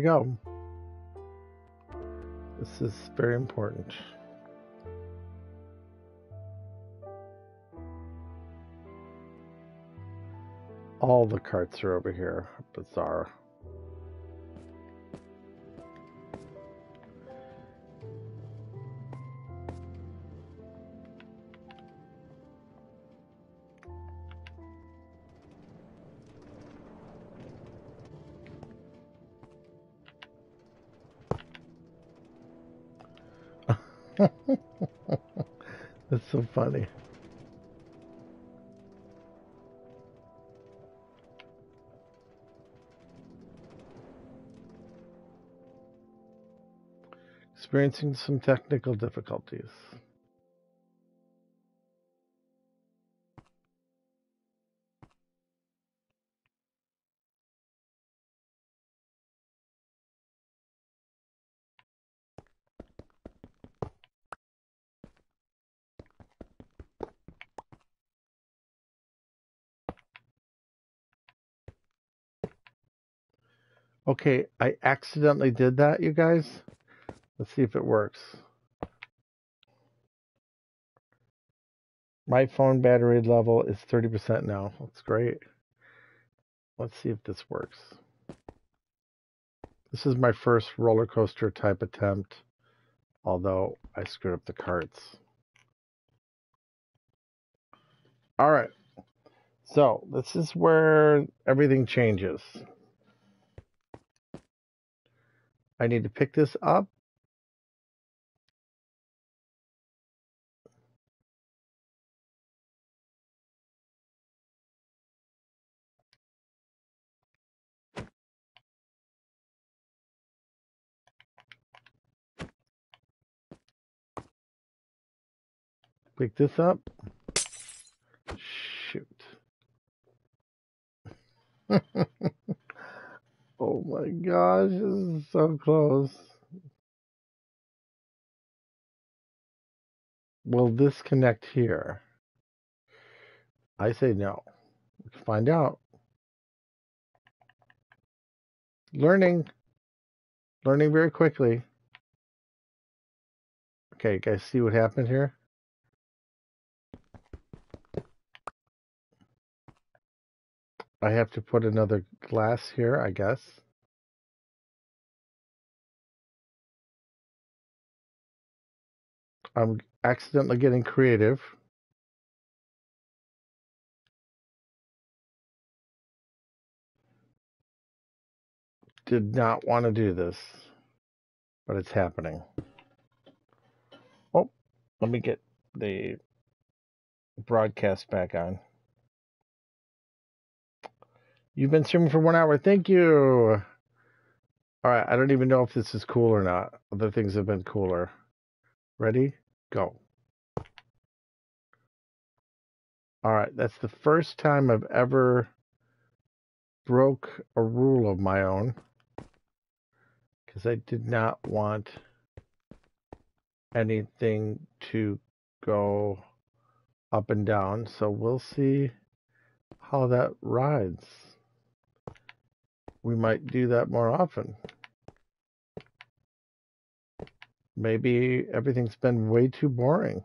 Go. This is very important. All the carts are over here. Bizarre. That's so funny. Experiencing some technical difficulties. Okay, I accidentally did that, you guys. Let's see if it works. My phone battery level is 30% now. That's great. Let's see if this works. This is my first roller coaster type attempt, although I screwed up the carts. All right. So this is where everything changes. I need to pick this up. Pick this up. Shoot. oh my gosh, this is so close. Will this connect here? I say no. Let's find out. Learning. Learning very quickly. Okay, guys, see what happened here? I have to put another glass here, I guess. I'm accidentally getting creative. Did not want to do this, but it's happening. Oh, let me get the broadcast back on. You've been streaming for one hour. Thank you. All right. I don't even know if this is cool or not. Other things have been cooler. Ready? Go. All right. That's the first time I've ever broke a rule of my own because I did not want anything to go up and down. So we'll see how that rides we might do that more often. Maybe everything's been way too boring.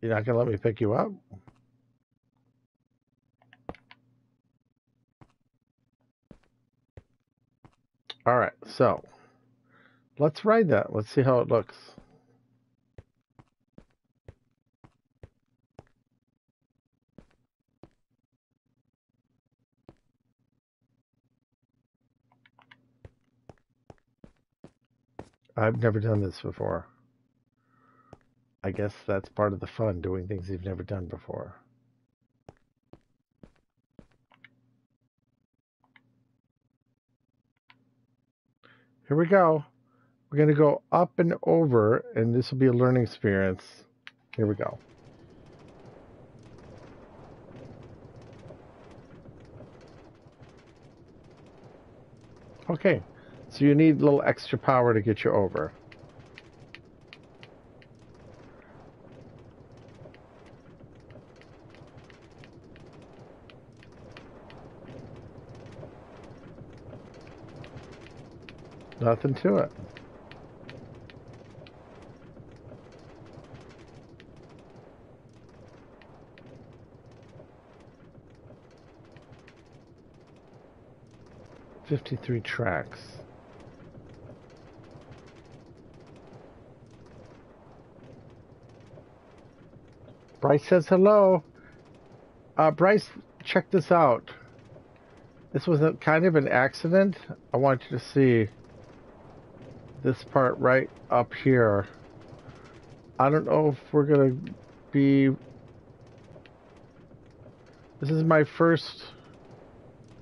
You're not going to let me pick you up? All right, so let's ride that. Let's see how it looks. I've never done this before. I guess that's part of the fun, doing things you've never done before. Here we go. We're going to go up and over, and this will be a learning experience. Here we go. Okay, so you need a little extra power to get you over. Nothing to it. Fifty-three tracks. Bryce says hello. Uh, Bryce, check this out. This was a kind of an accident. I want you to see this part right up here. I don't know if we're going to be... This is my first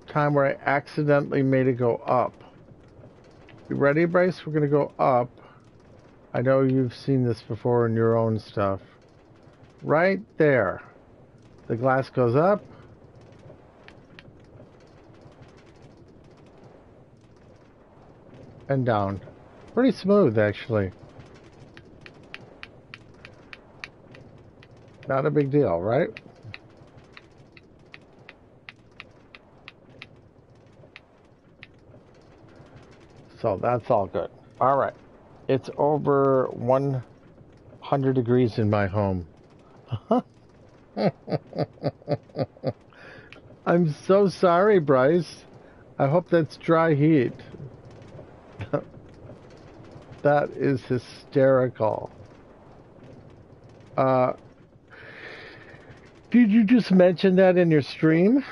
time where I accidentally made it go up. You ready, Bryce? We're going to go up. I know you've seen this before in your own stuff right there. The glass goes up. And down. Pretty smooth, actually. Not a big deal, right? So that's all good. All right. It's over 100 degrees in my home. I'm so sorry, Bryce. I hope that's dry heat. that is hysterical. Uh, did you just mention that in your stream?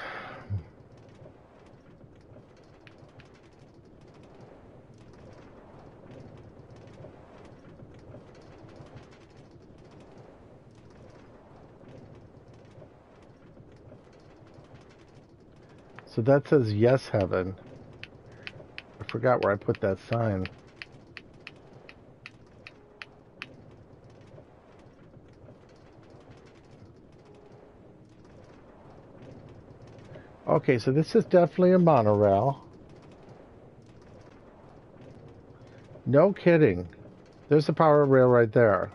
So that says yes, heaven. I forgot where I put that sign. Okay, so this is definitely a monorail. No kidding. There's the power rail right there.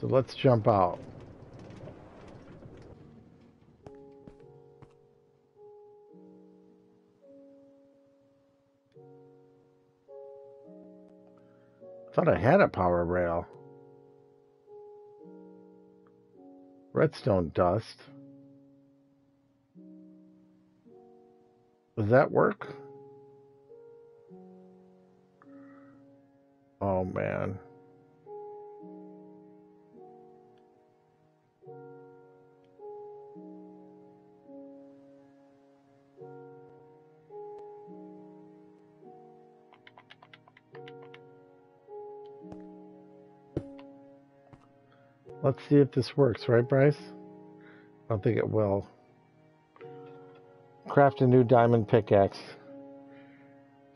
So let's jump out. Thought I had a power rail. Redstone dust. Does that work? Oh man. Let's see if this works, right, Bryce? I don't think it will. Craft a new diamond pickaxe.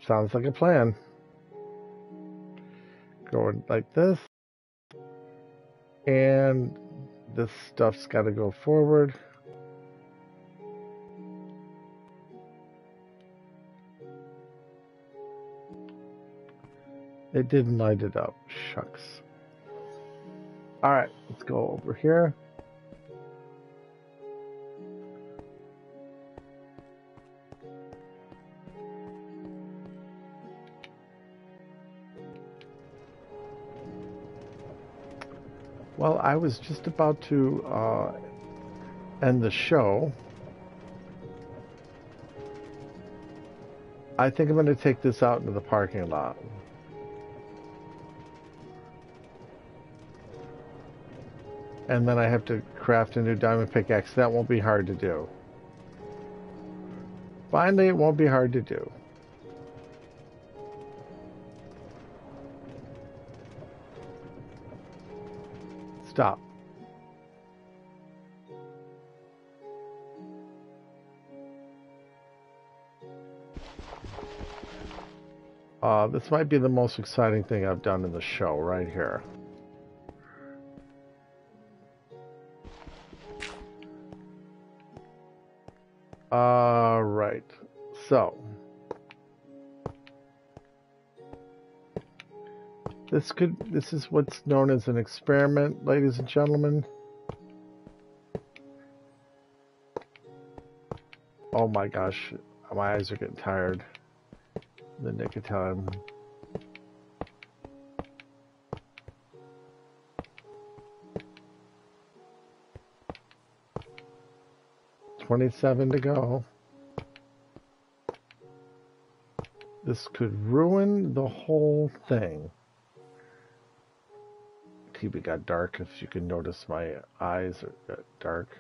Sounds like a plan. Going like this. And this stuff's got to go forward. It didn't light it up. Shucks. All right, let's go over here. Well, I was just about to uh, end the show. I think I'm going to take this out into the parking lot. And then I have to craft a new diamond pickaxe. That won't be hard to do. Finally, it won't be hard to do. Stop. Uh, this might be the most exciting thing I've done in the show right here. All right. So this could this is what's known as an experiment, ladies and gentlemen. Oh my gosh, my eyes are getting tired. The nicotine. 27 to go. This could ruin the whole thing. TV got dark, if you can notice my eyes are uh, dark.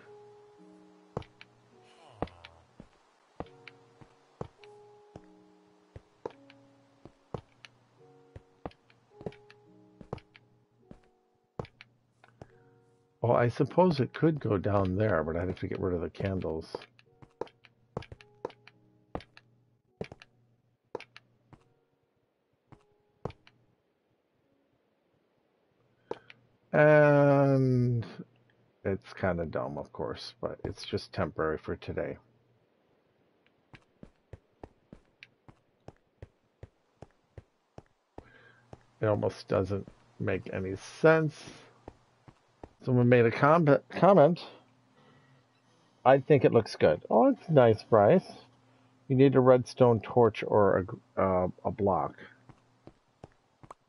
I suppose it could go down there, but I'd have to get rid of the candles. And it's kind of dumb, of course, but it's just temporary for today. It almost doesn't make any sense. Someone made a com comment. I think it looks good. Oh, it's nice, Bryce. You need a redstone torch or a, uh, a block.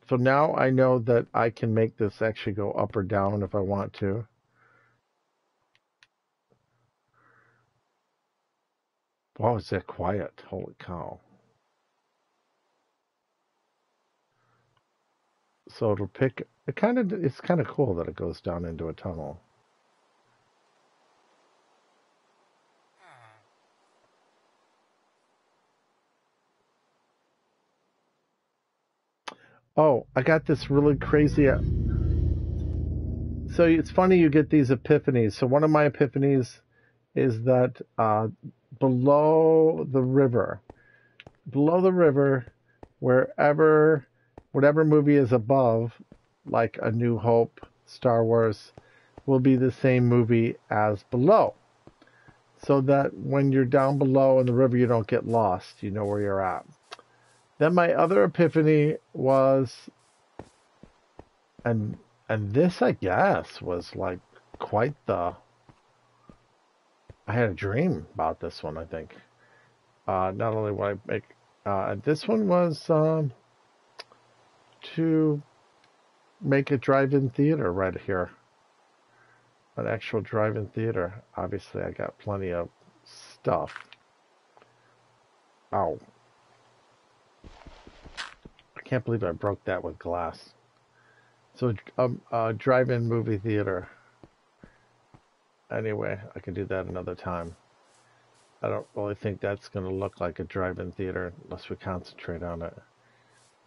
So now I know that I can make this actually go up or down if I want to. Wow, is that quiet? Holy cow. So it'll pick. It kind of. It's kind of cool that it goes down into a tunnel. Oh, I got this really crazy. uh, So it's funny you get these epiphanies. So one of my epiphanies is that uh, below the river, below the river, wherever, whatever movie is above, like A New Hope, Star Wars, will be the same movie as below. So that when you're down below in the river, you don't get lost. You know where you're at. Then my other epiphany was, and and this I guess was like quite the. I had a dream about this one. I think. Uh, not only what I make, uh, this one was um, to make a drive-in theater right here. An actual drive-in theater. Obviously, I got plenty of stuff. Ow. I can't believe I broke that with glass. So, um, drive-in movie theater. Anyway, I can do that another time. I don't really think that's going to look like a drive-in theater unless we concentrate on it.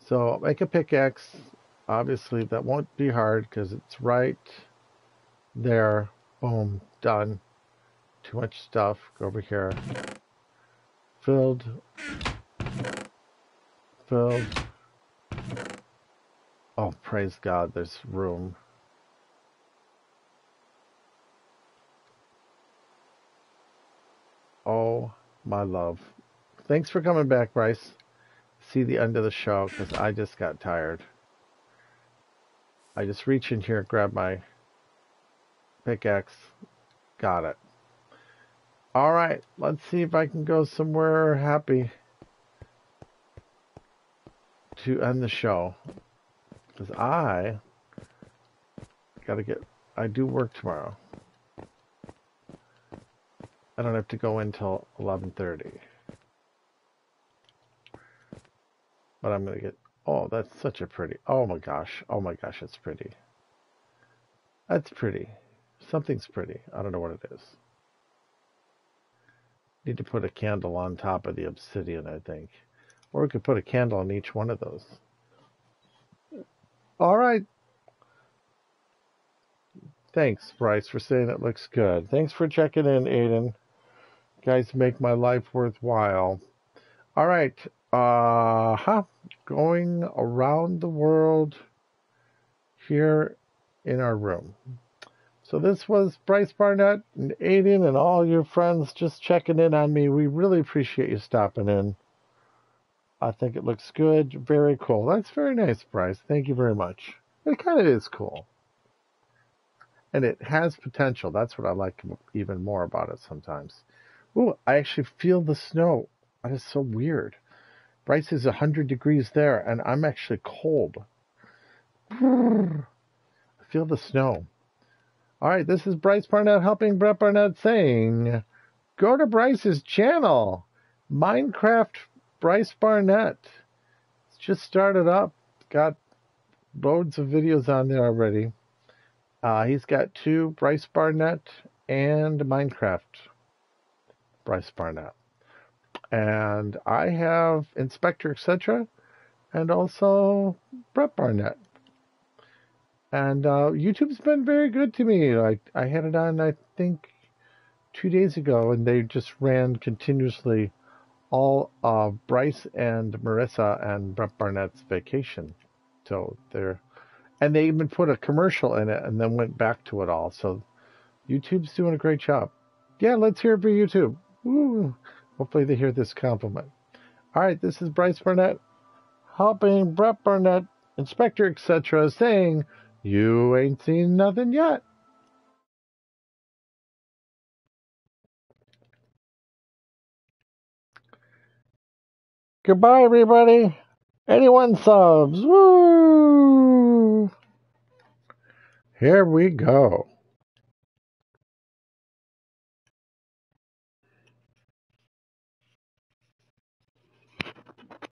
So, make a pickaxe. Obviously, that won't be hard because it's right there. Boom, done. Too much stuff. Go over here. Filled. Filled. Oh, praise God, there's room. Oh, my love. Thanks for coming back, Bryce. See the end of the show because I just got tired. I just reach in here, grab my pickaxe. Got it. All right, let's see if I can go somewhere happy to end the show. Because I got to get, I do work tomorrow. I don't have to go in till 11.30. But I'm going to get, oh, that's such a pretty, oh my gosh, oh my gosh, it's pretty. That's pretty. Something's pretty. I don't know what it is. Need to put a candle on top of the obsidian, I think. Or we could put a candle on each one of those. All right. Thanks, Bryce, for saying it looks good. Thanks for checking in, Aiden. Guys make my life worthwhile. All right. Uh huh. Going around the world here in our room. So this was Bryce Barnette and Aiden and all your friends just checking in on me. We really appreciate you stopping in. I think it looks good. Very cool. That's very nice, Bryce. Thank you very much. It kind of is cool. And it has potential. That's what I like even more about it sometimes. Ooh, I actually feel the snow. That is so weird. Bryce is 100 degrees there, and I'm actually cold. I feel the snow. All right, this is Bryce Barnette helping Brett Barnette saying, go to Bryce's channel, Minecraft Bryce Barnette. It's just started up. Got loads of videos on there already. Uh, he's got two Bryce Barnette and Minecraft Bryce Barnette. And I have Inspector Etc. and also Brett Barnette. And uh, YouTube's been very good to me. I, I had it on, I think, two days ago, and they just ran continuously all uh, Bryce and Marissa and Brett Barnette's vacation. So they're, and they even put a commercial in it and then went back to it all. So YouTube's doing a great job. Yeah, let's hear it for YouTube. Woo. Hopefully they hear this compliment. All right, this is Bryce Barnette helping Brett Barnette, Inspector, etc., saying, You ain't seen nothing yet. Goodbye, everybody. Anyone subs? Woo! Here we go.